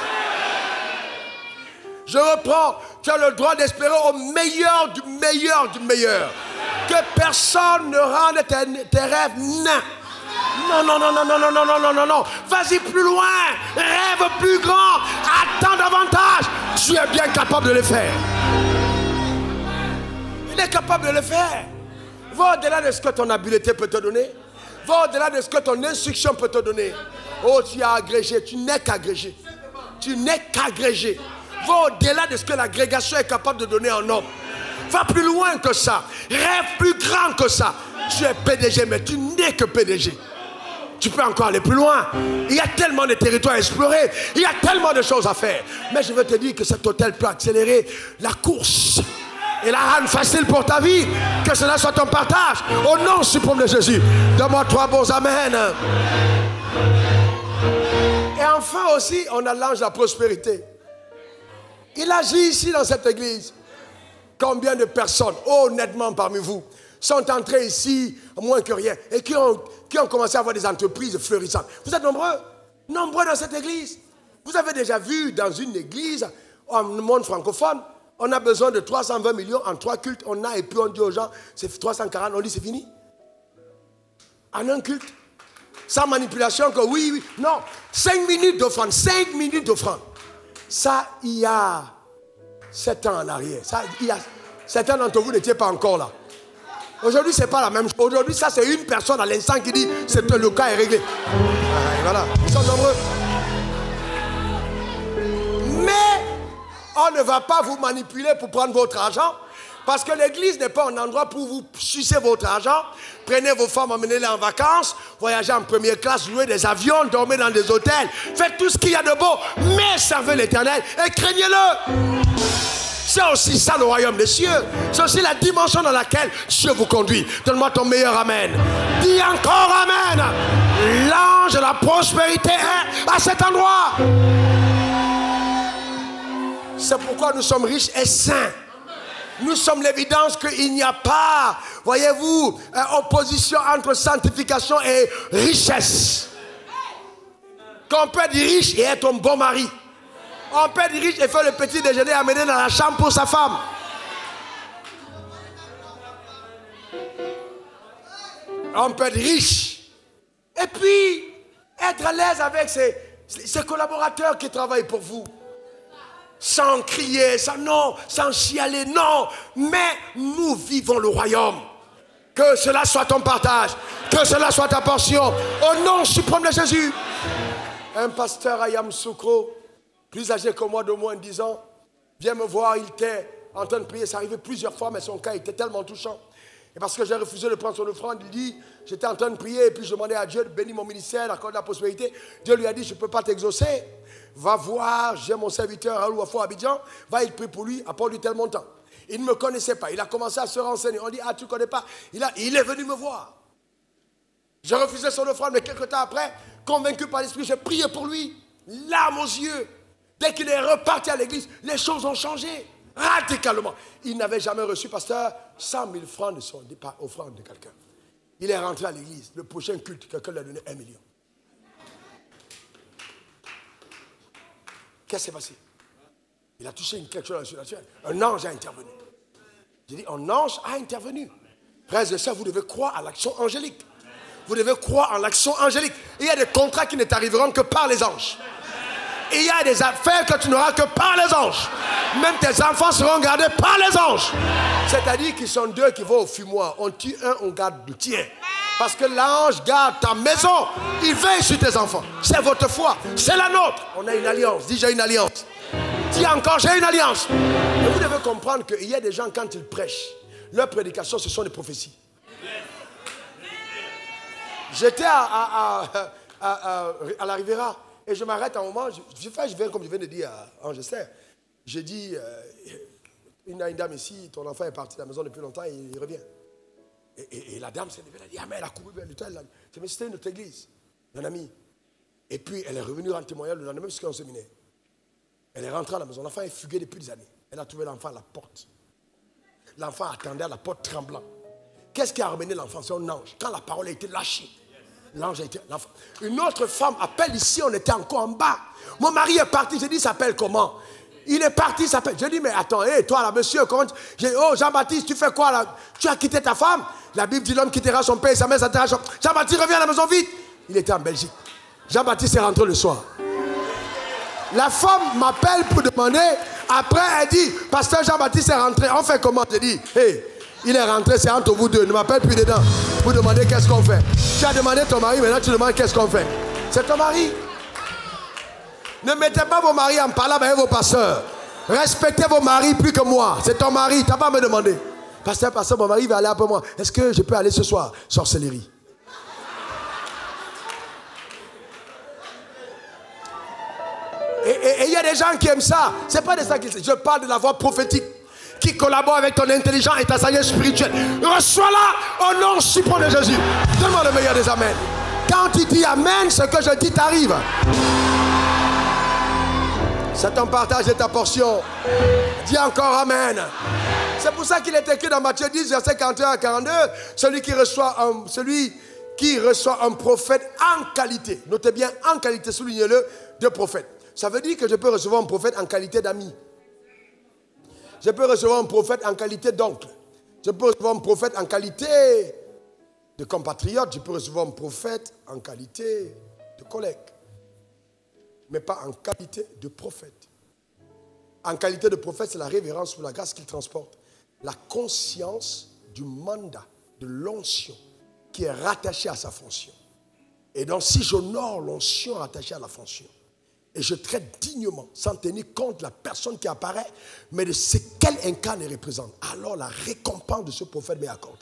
A: Je reprends, tu as le droit d'espérer au meilleur du meilleur du meilleur. Que personne ne rende tes, rêves nains. Non, non, non, non, non, non, non, non, non, non. Vas-y plus loin. Rêve plus grand. Attends davantage. Tu es bien capable de le faire. Il est capable de le faire. Va au-delà de ce que ton habileté peut te donner. Va au-delà de ce que ton instruction peut te donner. Oh, tu as agrégé. Tu n'es qu'agrégé. Tu n'es qu'agrégé. Va au-delà de ce que l'agrégation est capable de donner en homme. Va plus loin que ça. Rêve plus grand que ça. Tu es PDG, mais tu n'es que PDG. Tu peux encore aller plus loin. Il y a tellement de territoires à explorer. Il y a tellement de choses à faire. Mais je veux te dire que cet hôtel peut accélérer la course et la rendre facile pour ta vie. Que cela soit ton partage. Au nom suprême de Jésus. Donne-moi trois bons Amen. Et enfin aussi, on a la prospérité. Il agit ici dans cette église. Combien de personnes, honnêtement parmi vous, sont entrées ici moins que rien et qui ont, qui ont commencé à avoir des entreprises fleurissantes Vous êtes nombreux Nombreux dans cette église. Vous avez déjà vu dans une église, en monde francophone, on a besoin de 320 millions en trois cultes. On a et puis on dit aux gens, c'est 340, on dit c'est fini. En un culte. Sans manipulation, que oui, oui. Non. Cinq minutes d'offrande. Cinq minutes d'offrande. Ça, il y a sept ans en arrière. Ça, y a certains d'entre vous n'étiez pas encore là. Aujourd'hui, ce n'est pas la même chose. Aujourd'hui, ça, c'est une personne à l'instant qui dit que le cas est réglé. voilà, ils sont nombreux. Mais on ne va pas vous manipuler pour prendre votre argent. Parce que l'église n'est pas un endroit pour vous sucer votre argent. Prenez vos femmes, emmenez-les en vacances, voyagez en première classe, louez des avions, dormez dans des hôtels. Faites tout ce qu'il y a de beau, mais servez l'éternel et craignez-le. C'est aussi ça le royaume des cieux. C'est aussi la dimension dans laquelle Dieu vous conduit. Donne-moi ton meilleur Amen. Dis encore Amen. L'ange de la prospérité est à cet endroit. C'est pourquoi nous sommes riches et saints. Nous sommes l'évidence qu'il n'y a pas, voyez-vous, euh, opposition entre sanctification et richesse. Qu'on peut être riche et être un bon mari. On peut être riche et faire le petit déjeuner amener dans la chambre pour sa femme. On peut être riche. Et puis, être à l'aise avec ses, ses collaborateurs qui travaillent pour vous sans crier, sans non, sans chialer, non. Mais nous vivons le royaume. Que cela soit ton partage, que cela soit ta portion. Au nom suprême de Jésus. Un pasteur à Yamsoukro, plus âgé que moi de moins de 10 ans, vient me voir, il était en train de prier. Ça arrivait plusieurs fois, mais son cas était tellement touchant. Et parce que j'ai refusé de prendre son offrande, il dit, j'étais en train de prier et puis je demandais à Dieu de bénir mon ministère, d'accorder la possibilité. Dieu lui a dit, je ne peux pas t'exaucer. Va voir, j'ai mon serviteur à Ouafo Abidjan, va, il prie pour lui, apporte-lui tel montant. Il ne me connaissait pas, il a commencé à se renseigner. On dit, ah, tu ne connais pas il est venu me voir. J'ai refusé son offrande, mais quelques temps après, convaincu par l'Esprit, j'ai prié pour lui, larmes aux yeux. Dès qu'il est reparti à l'église, les choses ont changé radicalement. Il n'avait jamais reçu, pasteur, 100 000 francs de son offrande de quelqu'un. Il est rentré à l'église. Le prochain culte, quelqu'un lui a donné un million. Qu'est-ce qui s'est passé? Il a touché quelque chose surnaturelle. Un ange a intervenu. J'ai dit, un ange a intervenu. Frères et sœurs, vous devez croire à l'action angélique. Vous devez croire en l'action angélique. Il y a des contrats qui ne t'arriveront que par les anges il y a des affaires que tu n'auras que par les anges. Même tes enfants seront gardés par les anges. C'est-à-dire qu'ils sont deux qui vont au fumoir. On tue un, on garde le tien. Parce que l'ange garde ta maison. Il veille sur tes enfants. C'est votre foi. C'est la nôtre. On a une alliance. Dis j'ai une alliance. Dis encore j'ai une alliance. Et vous devez comprendre qu'il y a des gens quand ils prêchent, leur prédication ce sont des prophéties. J'étais à, à, à, à la Riviera et je m'arrête un moment, je, fais, viens comme je viens de dire à Angester. Je dis, euh, une, une, dame ici, ton enfant est parti de la maison depuis longtemps et il revient. Et, la dame s'est levée, elle a dit, ah mais elle a couru vers l'hôtel. Mais c'était notre église, un ami. Et puis elle est revenue en témoignage le lendemain jusqu'à un séminaire. Elle est rentrée à la maison. L'enfant est fugué depuis des années. Elle a trouvé l'enfant à la porte. L'enfant attendait à la porte tremblant. Qu'est-ce qui a ramené l'enfant? C'est un ange. Quand la parole a été lâchée, L'ange été. Une autre femme appelle ici, on était encore en bas. Mon mari est parti, j'ai dit, il s'appelle comment? Il est parti, il s'appelle. Je dis, mais attends, hé, toi là, monsieur, comment tu... Oh, Jean-Baptiste, tu fais quoi là? Tu as quitté ta femme? La Bible dit, l'homme quittera son père et sa mère s'attachera. Jean-Baptiste, reviens à la maison vite. Il était en Belgique. Jean-Baptiste est rentré le soir. La femme m'appelle pour demander. Après, elle dit, pasteur Jean-Baptiste est rentré. On fait comment Je dis, hé, il est rentré, c'est entre vous deux. Ne m'appelle plus dedans. Vous demandez qu'est-ce qu'on fait. Tu as demandé ton mari, maintenant tu demandes qu'est-ce qu'on fait. C'est ton mari. Ne mettez pas vos maris en parlant avec vos pasteurs. Respectez vos maris plus que moi. C'est ton mari. Tu n'as pas à me demander. Pasteur, pasteur, mon mari va aller après moi. Est-ce que je peux aller ce soir? Sorcellerie. Et il y a des gens qui aiment ça. Ce n'est pas de ça qu'ils Je parle de la voix prophétique qui collabore avec ton intelligence et ta sagesse spirituelle. Reçois-la au nom suprême de Jésus. Donne-moi le meilleur des Amen. Quand tu dis Amen, ce que je dis t'arrive. C'est ton partage de ta portion. Dis encore Amen. C'est pour ça qu'il est écrit dans Matthieu 10, verset 41 à 42, celui qui reçoit un, celui qui reçoit un prophète en qualité. Notez bien, en qualité, soulignez-le, de prophète. Ça veut dire que je peux recevoir un prophète en qualité d'ami. Je peux recevoir un prophète en qualité d'oncle. Je peux recevoir un prophète en qualité de compatriote. Je peux recevoir un prophète en qualité de collègue. Mais pas en qualité de prophète. En qualité de prophète, c'est la révérence pour la grâce qu'il transporte. La conscience du mandat, de l'onction qui est rattachée à sa fonction. Et donc, si j'honore l'onction rattachée à la fonction, et je traite dignement, sans tenir compte de la personne qui apparaît, mais de ce qu'elle incarne et représente. Alors la récompense de ce prophète m'est accordée.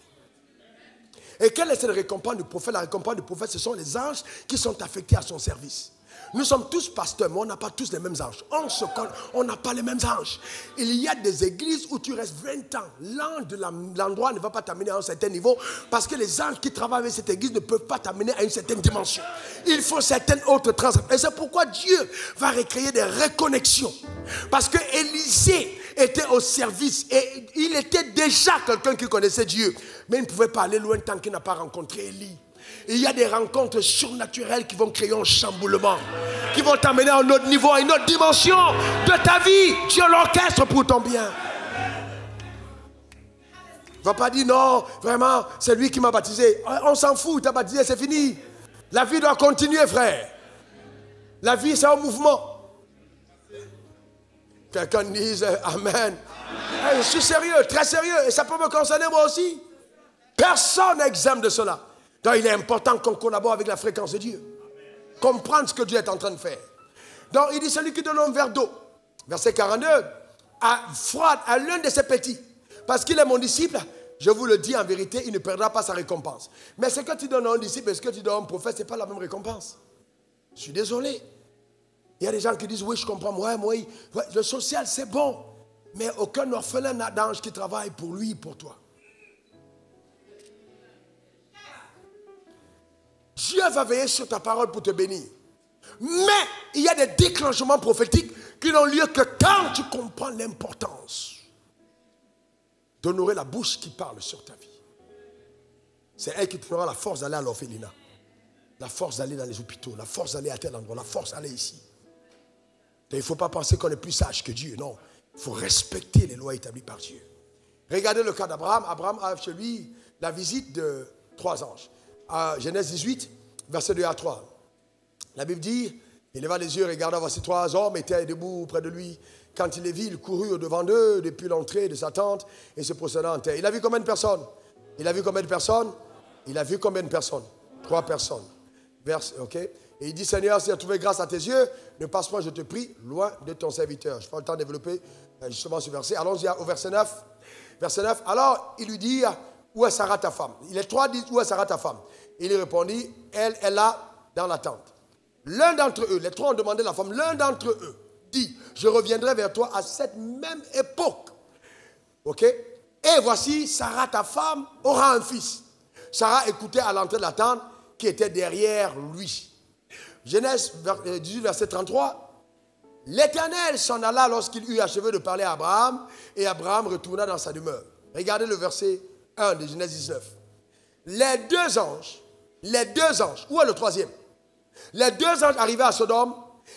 A: Et quelle est cette récompense du prophète? La récompense du prophète, ce sont les anges qui sont affectés à son service. Nous sommes tous pasteurs, mais on n'a pas tous les mêmes anges. On se connaît, on n'a pas les mêmes anges. Il y a des églises où tu restes 20 ans. L'ange de l'endroit ne va pas t'amener à un certain niveau parce que les anges qui travaillent avec cette église ne peuvent pas t'amener à une certaine dimension. Il faut certaines autres transactions. Et c'est pourquoi Dieu va recréer des reconnexions. Parce que Élisée était au service et il était déjà quelqu'un qui connaissait Dieu. Mais il ne pouvait pas aller loin tant qu'il n'a pas rencontré Élie il y a des rencontres surnaturelles qui vont créer un chamboulement, qui vont t'amener à un autre niveau, à une autre dimension de ta vie. Dieu l'orchestre pour ton bien. Va pas dire non, vraiment, c'est lui qui m'a baptisé. On s'en fout, t'as baptisé, c'est fini. La vie doit continuer, frère. La vie, c'est un mouvement. Quelqu'un dise Amen. je suis sérieux, très sérieux, et ça peut me concerner moi aussi. Personne n'exemple de cela. Donc il est important qu'on collabore avec la fréquence de Dieu. Comprendre ce que Dieu est en train de faire. Donc il dit celui qui donne un verre d'eau, verset 42, à froide à l'un de ses petits, parce qu'il est mon disciple, je vous le dis en vérité, il ne perdra pas sa récompense. Mais ce que tu donnes à un disciple et ce que tu donnes à un prophète, ce n'est pas la même récompense. Je suis désolé. Il y a des gens qui disent, oui, je comprends, moi, moi, le social, c'est bon. Mais aucun orphelin n'a d'ange qui travaille pour lui, pour toi. Dieu va veiller sur ta parole pour te bénir. Mais il y a des déclenchements prophétiques qui n'ont lieu que quand tu comprends l'importance d'honorer la bouche qui parle sur ta vie. C'est elle qui te donnera la force d'aller à l'orphelinat, la force d'aller dans les hôpitaux, la force d'aller à tel endroit, la force d'aller ici. il ne faut pas penser qu'on est plus sage que Dieu, non. Il faut respecter les lois établies par Dieu. Regardez le cas d'Abraham. Abraham a chez lui la visite de trois anges. À Genèse 18, verset 2 à 3. La Bible dit, il leva les yeux, regarda, voici trois hommes étaient debout près de lui. Quand il les vit, il courut au-devant d'eux depuis l'entrée de sa tente et se procéda en terre. Il a vu combien de personnes? Il a vu combien de personnes? Il a vu combien de personnes? Trois personnes. Verse, ok Et il dit, Seigneur, si as trouvé grâce à tes yeux, ne passe pas, je te prie, loin de ton serviteur. Je prends le temps de développer euh, justement ce verset. Allons-y au verset 9. Verset 9. Alors, il lui dit, où est Sarah ta femme? Les trois disent, où est Sarah ta femme? Il répondit, elle est là dans la tente. L'un d'entre eux, les trois ont demandé la femme, l'un d'entre eux dit, je reviendrai vers toi à cette même époque. Ok? Et voici, Sarah, ta femme, aura un fils. Sarah écoutait à l'entrée de la tente qui était derrière lui. Genèse 18, euh, verset 33. L'Éternel s'en alla lorsqu'il eut achevé de parler à Abraham, et Abraham retourna dans sa demeure. Regardez le verset 1 de Genèse 19. Les deux anges, les deux anges, où est le troisième? Les deux anges arrivaient à Sodome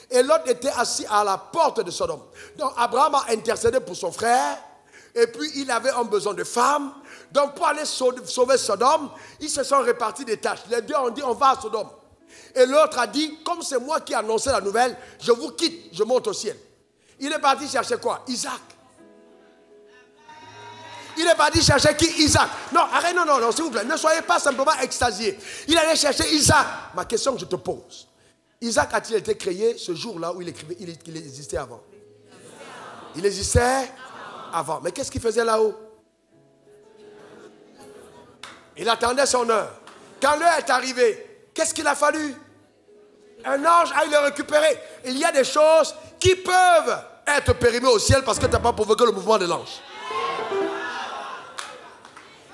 A: et l'autre était assis à la porte de Sodome. Donc Abraham a intercédé pour son frère et puis il avait un besoin de femme. Donc pour aller sauver Sodome, ils se sont répartis des tâches. Les deux ont dit on va à Sodome. Et l'autre a dit, comme c'est moi qui ai annoncé la nouvelle, je vous quitte, je monte au ciel. Il est parti chercher quoi? Isaac. Il est parti chercher qui? Isaac. Non, arrête, non, non, non, s'il vous plaît. Ne soyez pas simplement extasiés. Il allait chercher Isaac. Ma question que je te pose. Isaac a-t-il été créé ce jour-là où il écrivait, il, existait avant? Il existait avant. Mais qu'est-ce qu'il faisait là-haut? Il attendait son heure. Quand l'heure est arrivée, qu'est-ce qu'il a fallu? Un ange aille le récupérer. Il y a des choses qui peuvent être périmées au ciel parce que tu n'as pas provoqué le mouvement de l'ange.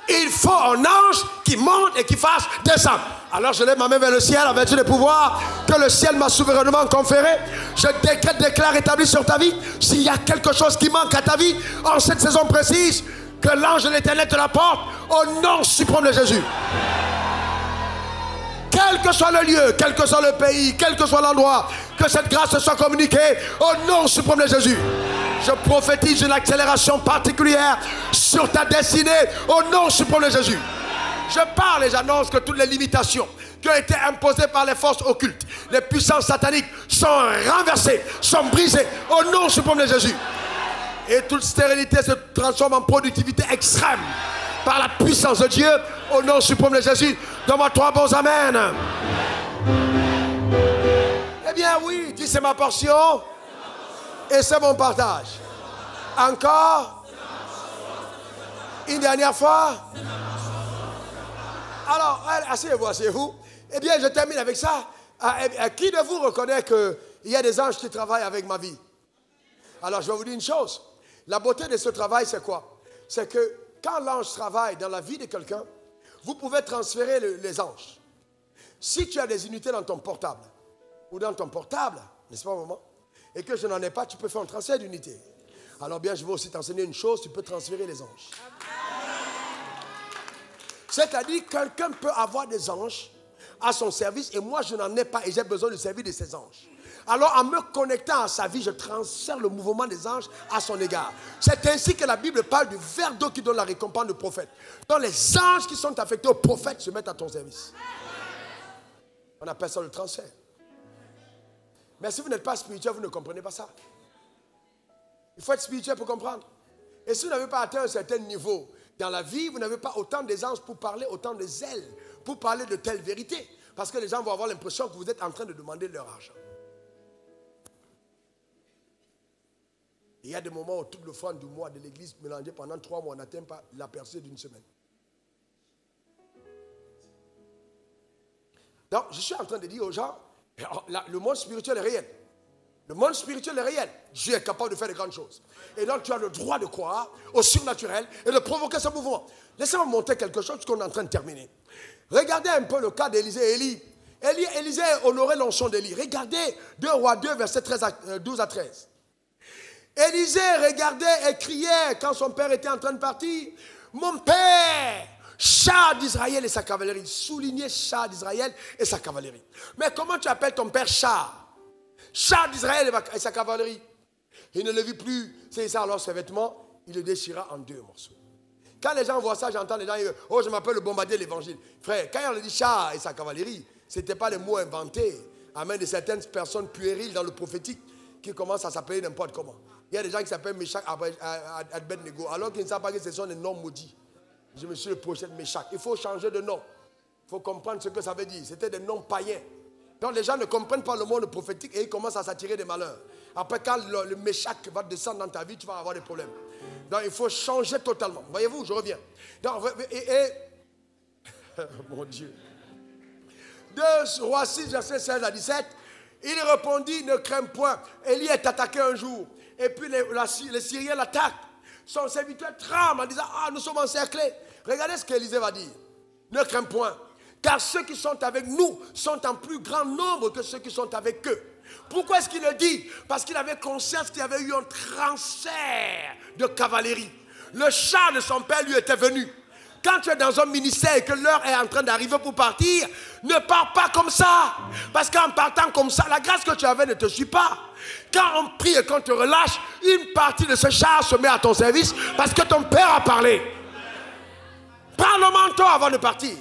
A: Il faut un ange qui monte et qui fasse descendre. Alors je lève ma main vers le ciel en vertu des pouvoirs que le ciel m'a souverainement conféré. Je décrète, déclare, établi sur ta vie. S'il y a quelque chose qui manque à ta vie en cette saison précise, que l'ange de l'éternel te l'apporte au nom suprême de Jésus. Quel que soit le lieu, quel que soit le pays, quel que soit l'endroit, que cette grâce soit communiquée au nom suprême de Jésus. Je prophétise une accélération particulière sur ta destinée au nom suprême de Jésus. Je parle et j'annonce que toutes les limitations qui ont été imposées par les forces occultes, les puissances sataniques sont renversées, sont brisées au nom suprême de Jésus. Et toute stérilité se transforme en productivité extrême par la puissance de Dieu au nom suprême de Jésus. Donne-moi trois bons Amen. Eh bien oui, dis c'est ma portion. Et c'est mon partage. Encore Une dernière fois Alors, asseyez-vous, asseyez-vous. Eh bien, je termine avec ça. Ah, eh qui de vous reconnaît qu'il y a des anges qui travaillent avec ma vie? Alors, je vais vous dire une chose. La beauté de ce travail, c'est quoi? C'est que quand l'ange travaille dans la vie de quelqu'un, vous pouvez transférer les anges. Si tu as des unités dans ton portable, ou dans ton portable, n'est-ce pas, moment et que je n'en ai pas, tu peux faire un transfert d'unité. Alors bien, je vais aussi t'enseigner une chose, tu peux transférer les anges. C'est-à-dire, quelqu'un peut avoir des anges à son service et moi, je n'en ai pas et j'ai besoin de servir de ces anges. Alors, en me connectant à sa vie, je transfère le mouvement des anges à son égard. C'est ainsi que la Bible parle du verre d'eau qui donne la récompense du prophète. Donc, les anges qui sont affectés au prophète se mettent à ton service. On appelle ça le transfert. Mais si vous n'êtes pas spirituel, vous ne comprenez pas ça. Il faut être spirituel pour comprendre. Et si vous n'avez pas atteint un certain niveau dans la vie, vous n'avez pas autant d'aisance pour parler autant de zèle, pour parler de telles vérités. Parce que les gens vont avoir l'impression que vous êtes en train de demander leur argent. Il y a des moments où toute l'offrande du mois de l'église mélangée pendant trois mois n'atteint pas la percée d'une semaine. Donc, je suis en train de dire aux gens, le monde spirituel est réel. Le monde spirituel est réel. Dieu est capable de faire de grandes choses. Et donc, tu as le droit de croire au surnaturel et de provoquer ce mouvement. Laissez-moi montrer quelque chose qu'on est en train de terminer. Regardez un peu le cas d'Élisée et Élie. Élisée honorait l'onction d'Élie. Regardez 2 Rois 2, verset 12 à 13. Élisée regardait et criait quand son père était en train de partir. Mon père, char d'Israël et sa cavalerie. Soulignez char d'Israël et sa cavalerie. Mais comment tu appelles ton père char? Char d'Israël et sa cavalerie. Il ne le vit plus, c'est ça alors ses vêtements, il le déchira en deux morceaux. Quand les gens voient ça, j'entends les gens dire Oh, je m'appelle le bombardier de l'évangile. Frère, quand on dit char et sa cavalerie, ce n'était pas les mots inventés à main de certaines personnes puériles dans le prophétique qui commencent à s'appeler n'importe comment. Il y a des gens qui s'appellent Meshach Abednego, alors qu'ils ne savent pas que ce sont des noms maudits. Je me suis le prochain Meshach. Il faut changer de nom. Il faut comprendre ce que ça veut dire. C'était des noms païens. Donc les gens ne comprennent pas le monde prophétique et ils commencent à s'attirer des malheurs. Après, quand le, Meshach va descendre dans ta vie, tu vas avoir des problèmes. Donc il faut changer totalement. Voyez-vous, je reviens. et, mon Dieu. 2 Roi 6, verset 16 à 17. Il répondit, ne crains point. Élie est attaqué un jour. Et puis les, les Syriens l'attaquent. Son serviteur tremble en disant, ah, nous sommes encerclés. Regardez ce qu'Élisée va dire. Ne crains point. Car ceux qui sont avec nous sont en plus grand nombre que ceux qui sont avec eux. Pourquoi est-ce qu'il le dit? Parce qu'il avait conscience qu'il y avait eu un transfert de cavalerie. Le char de son père lui était venu. Quand tu es dans un ministère et que l'heure est en train d'arriver pour partir, ne pars pas comme ça. Parce qu'en partant comme ça, la grâce que tu avais ne te suit pas. Quand on prie et qu'on te relâche, une partie de ce char se met à ton service parce que ton père a parlé. Prends le manteau avant de partir.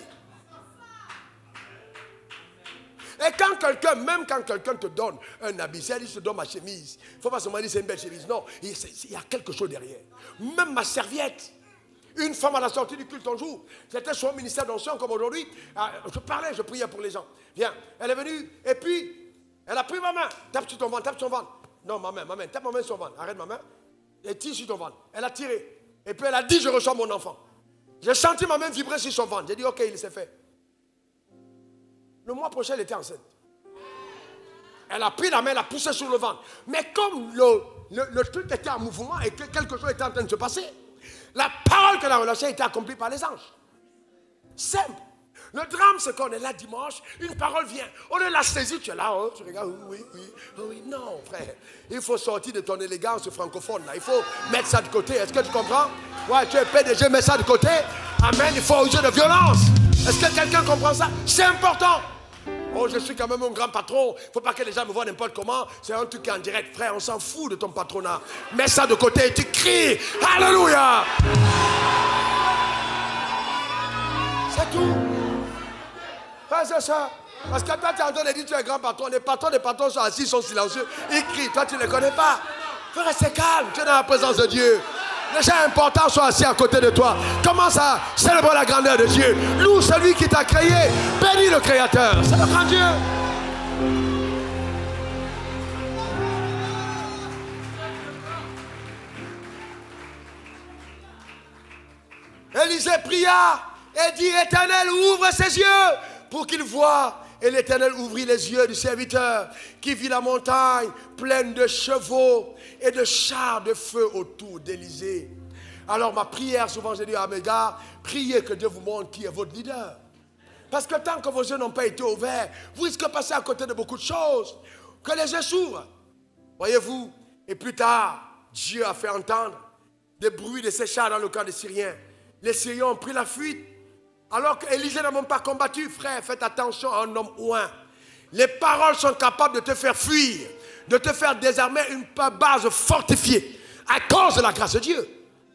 A: Et quand quelqu'un, même quand quelqu'un te donne un habit, c'est-à-dire je te donne ma chemise, il ne faut pas seulement dire c'est une belle chemise. Non, il y a quelque chose derrière. Même ma serviette. Une femme à la sortie du culte un jour, c'était son ministère d'ancien comme aujourd'hui. Ah, je parlais, je priais pour les gens. Viens, elle est venue et puis elle a pris ma main. Tape sur ton ventre, tape sur ton ventre. Non, ma main, ma main, tape ma main sur ton ventre. Arrête ma main. Et tire sur ton ventre. Elle a tiré. Et puis elle a dit Je reçois mon enfant. J'ai senti ma main vibrer sur son ventre. J'ai dit Ok, il s'est fait. Le mois prochain, elle était enceinte. Elle a pris la main, elle a poussé sur le ventre. Mais comme le, le, truc était en mouvement et que quelque chose était en train de se passer, la parole qu'elle a relâchée été accomplie par les anges. Simple. Le drame, c'est qu'on est là dimanche, une parole vient. On est la saisie, tu es là, oh, tu regardes, oui, oui, oui. Non, frère. Il faut sortir de ton élégance francophone. Là. Il faut mettre ça de côté. Est-ce que tu comprends? Ouais, tu es PDG, mets ça de côté. Amen. Il faut user de violence. Est-ce que quelqu'un comprend ça? C'est important. Oh, je suis quand même un grand patron. Il ne faut pas que les gens me voient n'importe comment. C'est un truc en direct. Frère, on s'en fout de ton patronat. Mets ça de côté et tu cries. Alléluia. C'est tout. Parce que toi, tu es en train de dire tu es grand patron. Les patrons, les patrons sont assis, sont silencieux. Ils crient. Toi, tu ne les connais pas. Faut rester calme. Tu es dans la présence de Dieu. Les gens importants sont assis à côté de toi. Commence à célébrer la grandeur de Dieu. Loue celui qui t'a créé. Bénis le Créateur. C'est le grand Dieu. Élisée pria et dit Éternel, ouvre ses yeux pour qu'il voie. Et l'Éternel ouvrit les yeux du serviteur qui vit la montagne pleine de chevaux et de chars de feu autour d'Élysée. Alors ma prière, souvent je dis à mes gars, priez que Dieu vous montre qui est votre leader. Parce que tant que vos yeux n'ont pas été ouverts, vous risquez de passer à côté de beaucoup de choses. Que les yeux s'ouvrent. Voyez-vous, et plus tard, Dieu a fait entendre des bruits de ses chars dans le camp des Syriens. Les Syriens ont pris la fuite. Alors qu'Élisée n'a même pas combattu, frère, faites attention à un homme ouin. Les paroles sont capables de te faire fuir de te faire désarmer une base fortifiée à cause de la grâce de Dieu.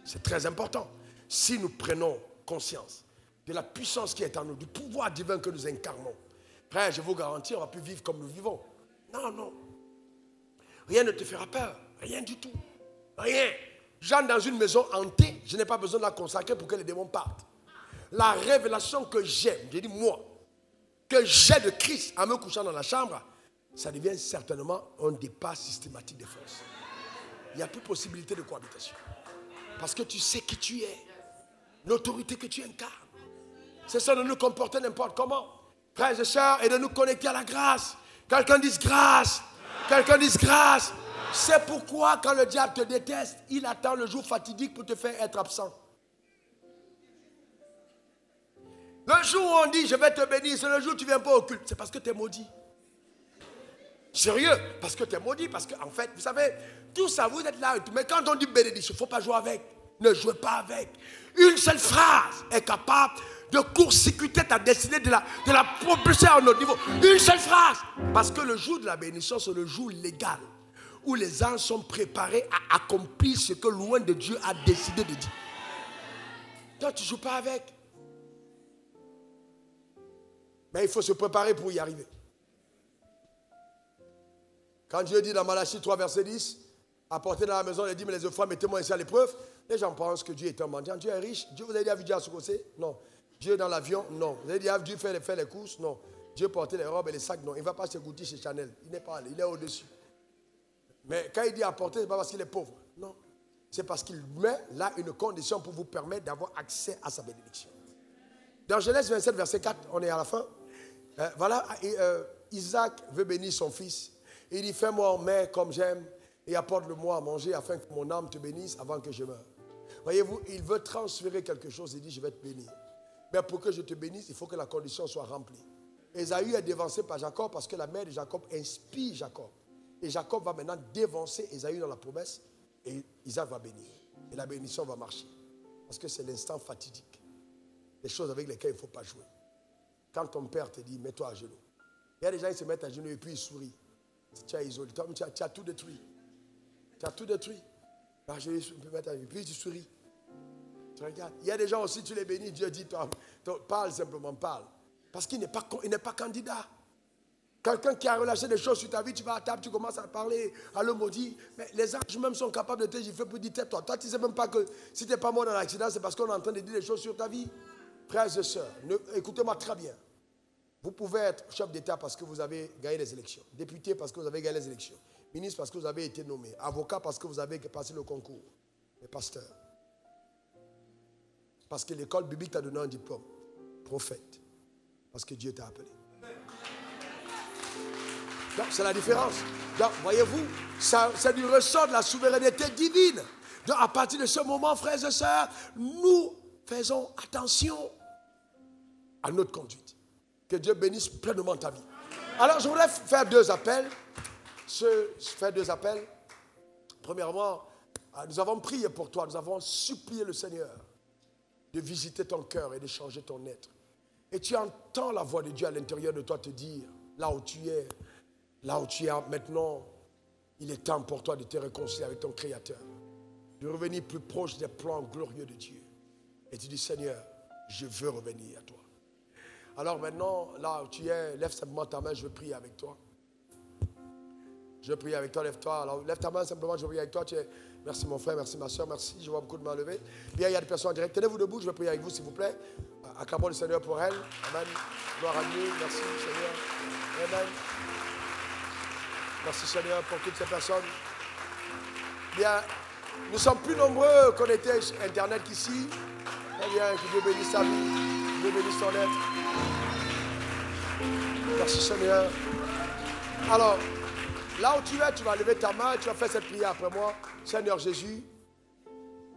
A: C'est très important. Si nous prenons conscience de la puissance qui est en nous, du pouvoir divin que nous incarnons, frère, je vous garantis, on va plus vivre comme nous vivons. Non, non. Rien ne te fera peur. Rien du tout. Rien. J'entre dans une maison hantée, je n'ai pas besoin de la consacrer pour que les démons partent. La révélation que j'ai, j'ai dit moi, que j'ai de Christ en me couchant dans la chambre, ça devient certainement un départ systématique des forces. Il n'y a plus possibilité de cohabitation. Parce que tu sais qui tu es, l'autorité que tu incarnes. C'est ça de nous comporter n'importe comment. frères et sœurs, et de nous connecter à la grâce. Quelqu'un dise grâce. Quelqu'un dise grâce. C'est pourquoi quand le diable te déteste, il attend le jour fatidique pour te faire être absent. Le jour où on dit je vais te bénir, c'est le jour où tu ne viens pas au culte. C'est parce que tu es maudit. Sérieux, parce que tu es maudit, parce qu'en en fait, vous savez, tout ça, vous êtes là, mais quand on dit bénédiction, il ne faut pas jouer avec. Ne jouez pas avec. Une seule phrase est capable de court-circuiter ta destinée, de la, de la propulser à un autre niveau. Une seule phrase. Parce que le jour de la bénédiction, c'est le jour légal où les anges sont préparés à accomplir ce que loin de Dieu a décidé de dire. Toi, tu ne joues pas avec. Mais il faut se préparer pour y arriver. Quand Dieu dit dans Malachie 3, verset 10, apportez dans la maison les dîmes et les offrandes, mettez-moi ici à l'épreuve, les gens pensent que Dieu est un mendiant. Dieu est riche. Dieu, vous avez déjà vu Dieu à Soukosé Non. Dieu est dans l'avion? Non. Vous avez déjà vu Dieu faire, faire les courses? Non. Dieu portait les robes et les sacs? Non. Il ne va pas se goûter chez Chanel. Il n'est pas allé. Il est au-dessus. Mais quand il dit apporter, ce n'est pas parce qu'il est pauvre. Non. C'est parce qu'il met là une condition pour vous permettre d'avoir accès à sa bénédiction. Dans Genèse 27, verset 4, on est à la fin. Euh, voilà, euh, Isaac veut bénir son fils. Il dit Fais-moi en mer comme j'aime et apporte-le-moi à manger afin que mon âme te bénisse avant que je meure. Voyez-vous, il veut transférer quelque chose. Il dit Je vais te bénir. Mais pour que je te bénisse, il faut que la condition soit remplie. Esaü est dévancé par Jacob parce que la mère de Jacob inspire Jacob. Et Jacob va maintenant dévancer Esaü dans la promesse et Isaac va bénir. Et la bénédiction va marcher. Parce que c'est l'instant fatidique. Les choses avec lesquelles il ne faut pas jouer. Quand ton père te dit, mets-toi à genoux. Il y a des gens qui se mettent à genoux et puis ils sourient. Tu as isolé. Tu as, tu as tout détruit. Tu as tout détruit. À genoux, puis tu souris. Tu regardes. Il y a des gens aussi, tu les bénis, Dieu dit, toi, parle simplement, parle. Parce qu'il n'est pas, pas candidat. Quelqu'un qui a relâché des choses sur ta vie, tu vas à table, tu commences à parler, à le maudire. Mais les anges même sont capables de te dire, pour dire, toi Toi, tu ne sais même pas que si tu n'es pas mort dans l'accident, c'est parce qu'on est en train de dire des choses sur ta vie. Frères et sœurs, écoutez-moi très bien. Vous pouvez être chef d'État parce que vous avez gagné les élections, député parce que vous avez gagné les élections, ministre parce que vous avez été nommé, avocat parce que vous avez passé le concours, et pasteur. Parce que l'école biblique t'a donné un diplôme, prophète, parce que Dieu t'a appelé. C'est la différence. Donc, voyez-vous, c'est du ressort de la souveraineté divine. Donc, à partir de ce moment, frères et sœurs, nous faisons attention à notre conduite. Que Dieu bénisse pleinement ta vie. Alors, je voulais faire deux appels. faire deux appels. Premièrement, ah, nous avons prié pour toi. Nous avons supplié le Seigneur de visiter ton cœur et de changer ton être. Et tu entends la voix de Dieu à l'intérieur de toi te dire, là où tu es, là où tu es maintenant, il est temps pour toi de te réconcilier avec ton Créateur, de revenir plus proche des plans glorieux de Dieu. Et tu dis, Seigneur, je veux revenir à toi. Alors maintenant, là où tu es, lève simplement ta main, je veux prier avec toi. Je veux prier avec toi, lève-toi. Alors lève ta main simplement, je veux prier avec toi. Tu es... Merci mon frère, merci ma soeur, merci. Je vois beaucoup de mains levées. Bien, il y a des personnes en direct. Tenez-vous debout, je veux prier avec vous, s'il vous plaît. Acclamons le Seigneur pour elle. Amen. Gloire à Dieu. Merci, Seigneur. Amen. Merci, Seigneur, pour toutes ces personnes. Bien, nous sommes plus nombreux connectés sur Internet qu'ici. Très bien, que Dieu bénisse sa vie. Dieu bénisse son être. Merci Seigneur. Alors, là où tu es, tu vas lever ta main tu vas faire cette prière après moi. Seigneur Jésus,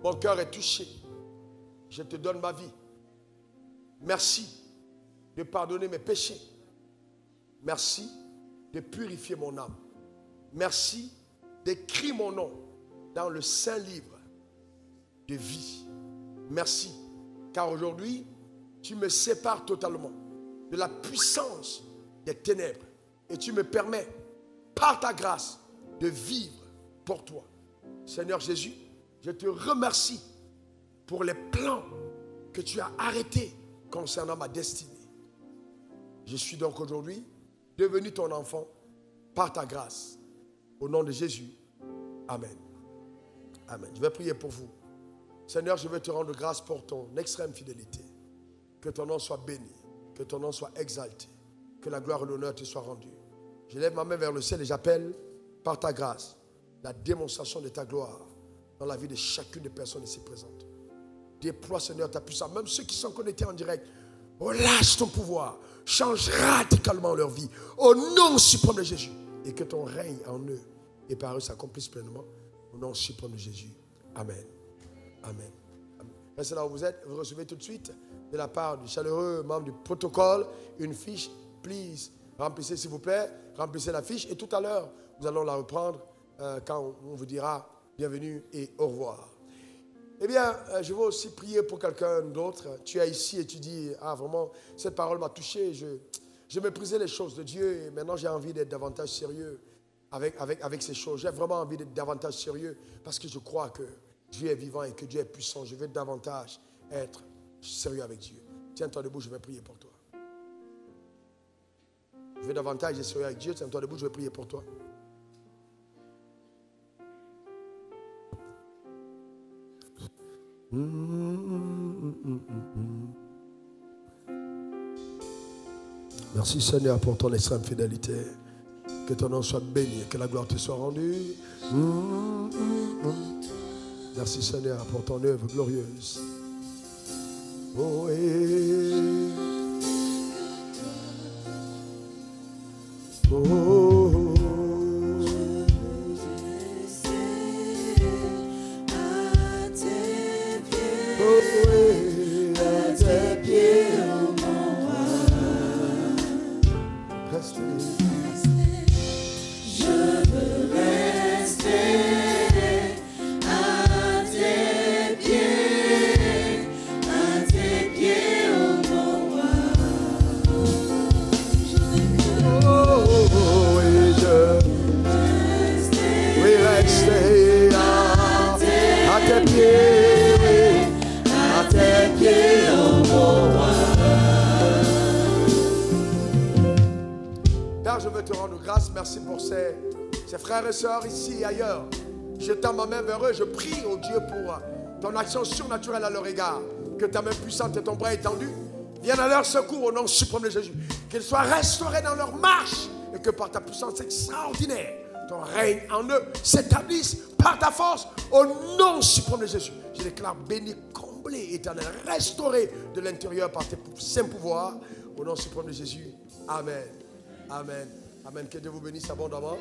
A: mon cœur est touché. Je te donne ma vie. Merci de pardonner mes péchés. Merci de purifier mon âme. Merci d'écrire mon nom dans le saint livre de vie. Merci car aujourd'hui, tu me sépares totalement de la puissance des ténèbres et tu me permets, par ta grâce, de vivre pour toi. Seigneur Jésus, je te remercie pour les plans que tu as arrêtés concernant ma destinée. Je suis donc aujourd'hui devenu ton enfant par ta grâce. Au nom de Jésus. Amen. Amen. Je vais prier pour vous. Seigneur, je veux te rendre grâce pour ton extrême fidélité. Que ton nom soit béni, que ton nom soit exalté, que la gloire et l'honneur te soient rendus. Je lève ma main vers le ciel et j'appelle par ta grâce la démonstration de ta gloire dans la vie de chacune des personnes ici présentes. Déploie, Seigneur, ta puissance. Même ceux qui sont connectés en direct, relâche ton pouvoir, change radicalement leur vie. Au nom suprême de Jésus. Et que ton règne en eux et par eux s'accomplisse pleinement. Au nom suprême de Jésus. Amen. Amen. Restez là où vous êtes. Vous recevez tout de suite de la part du chaleureux membre du protocole une fiche. Please, remplissez s'il vous plaît. Remplissez la fiche. Et tout à l'heure, nous allons la reprendre euh, quand on vous dira bienvenue et au revoir. Eh bien, euh, je veux aussi prier pour quelqu'un d'autre. Tu es ici et tu dis, ah vraiment, cette parole m'a touché. Je, je méprisais les choses de Dieu et maintenant j'ai envie d'être davantage sérieux avec, avec, avec ces choses. J'ai vraiment envie d'être davantage sérieux parce que je crois que Dieu est vivant et que Dieu est puissant. Je veux davantage être sérieux avec Dieu. Tiens-toi debout, je vais prier pour toi. Je veux davantage être sérieux avec Dieu. Tiens-toi debout, je vais prier pour toi. Merci Seigneur pour ton extrême fidélité. Que ton nom soit béni, que la gloire te soit rendue. Merci Seigneur pour ton œuvre glorieuse. Oh, oh. Ici et ailleurs. Je tends ma main vers eux, je prie au Dieu pour ton action surnaturelle à leur égard. Que ta main puissante et ton bras étendu viennent à leur secours au nom suprême de Jésus. Qu'ils soient restaurés dans leur marche et que par ta puissance extraordinaire, ton règne en eux s'établisse par ta force au nom suprême de Jésus. Je déclare béni, comblé, éternel, restauré de l'intérieur par tes saints pouvoirs au nom suprême de Jésus. Amen. Amen. Amen. Que Dieu vous bénisse abondamment.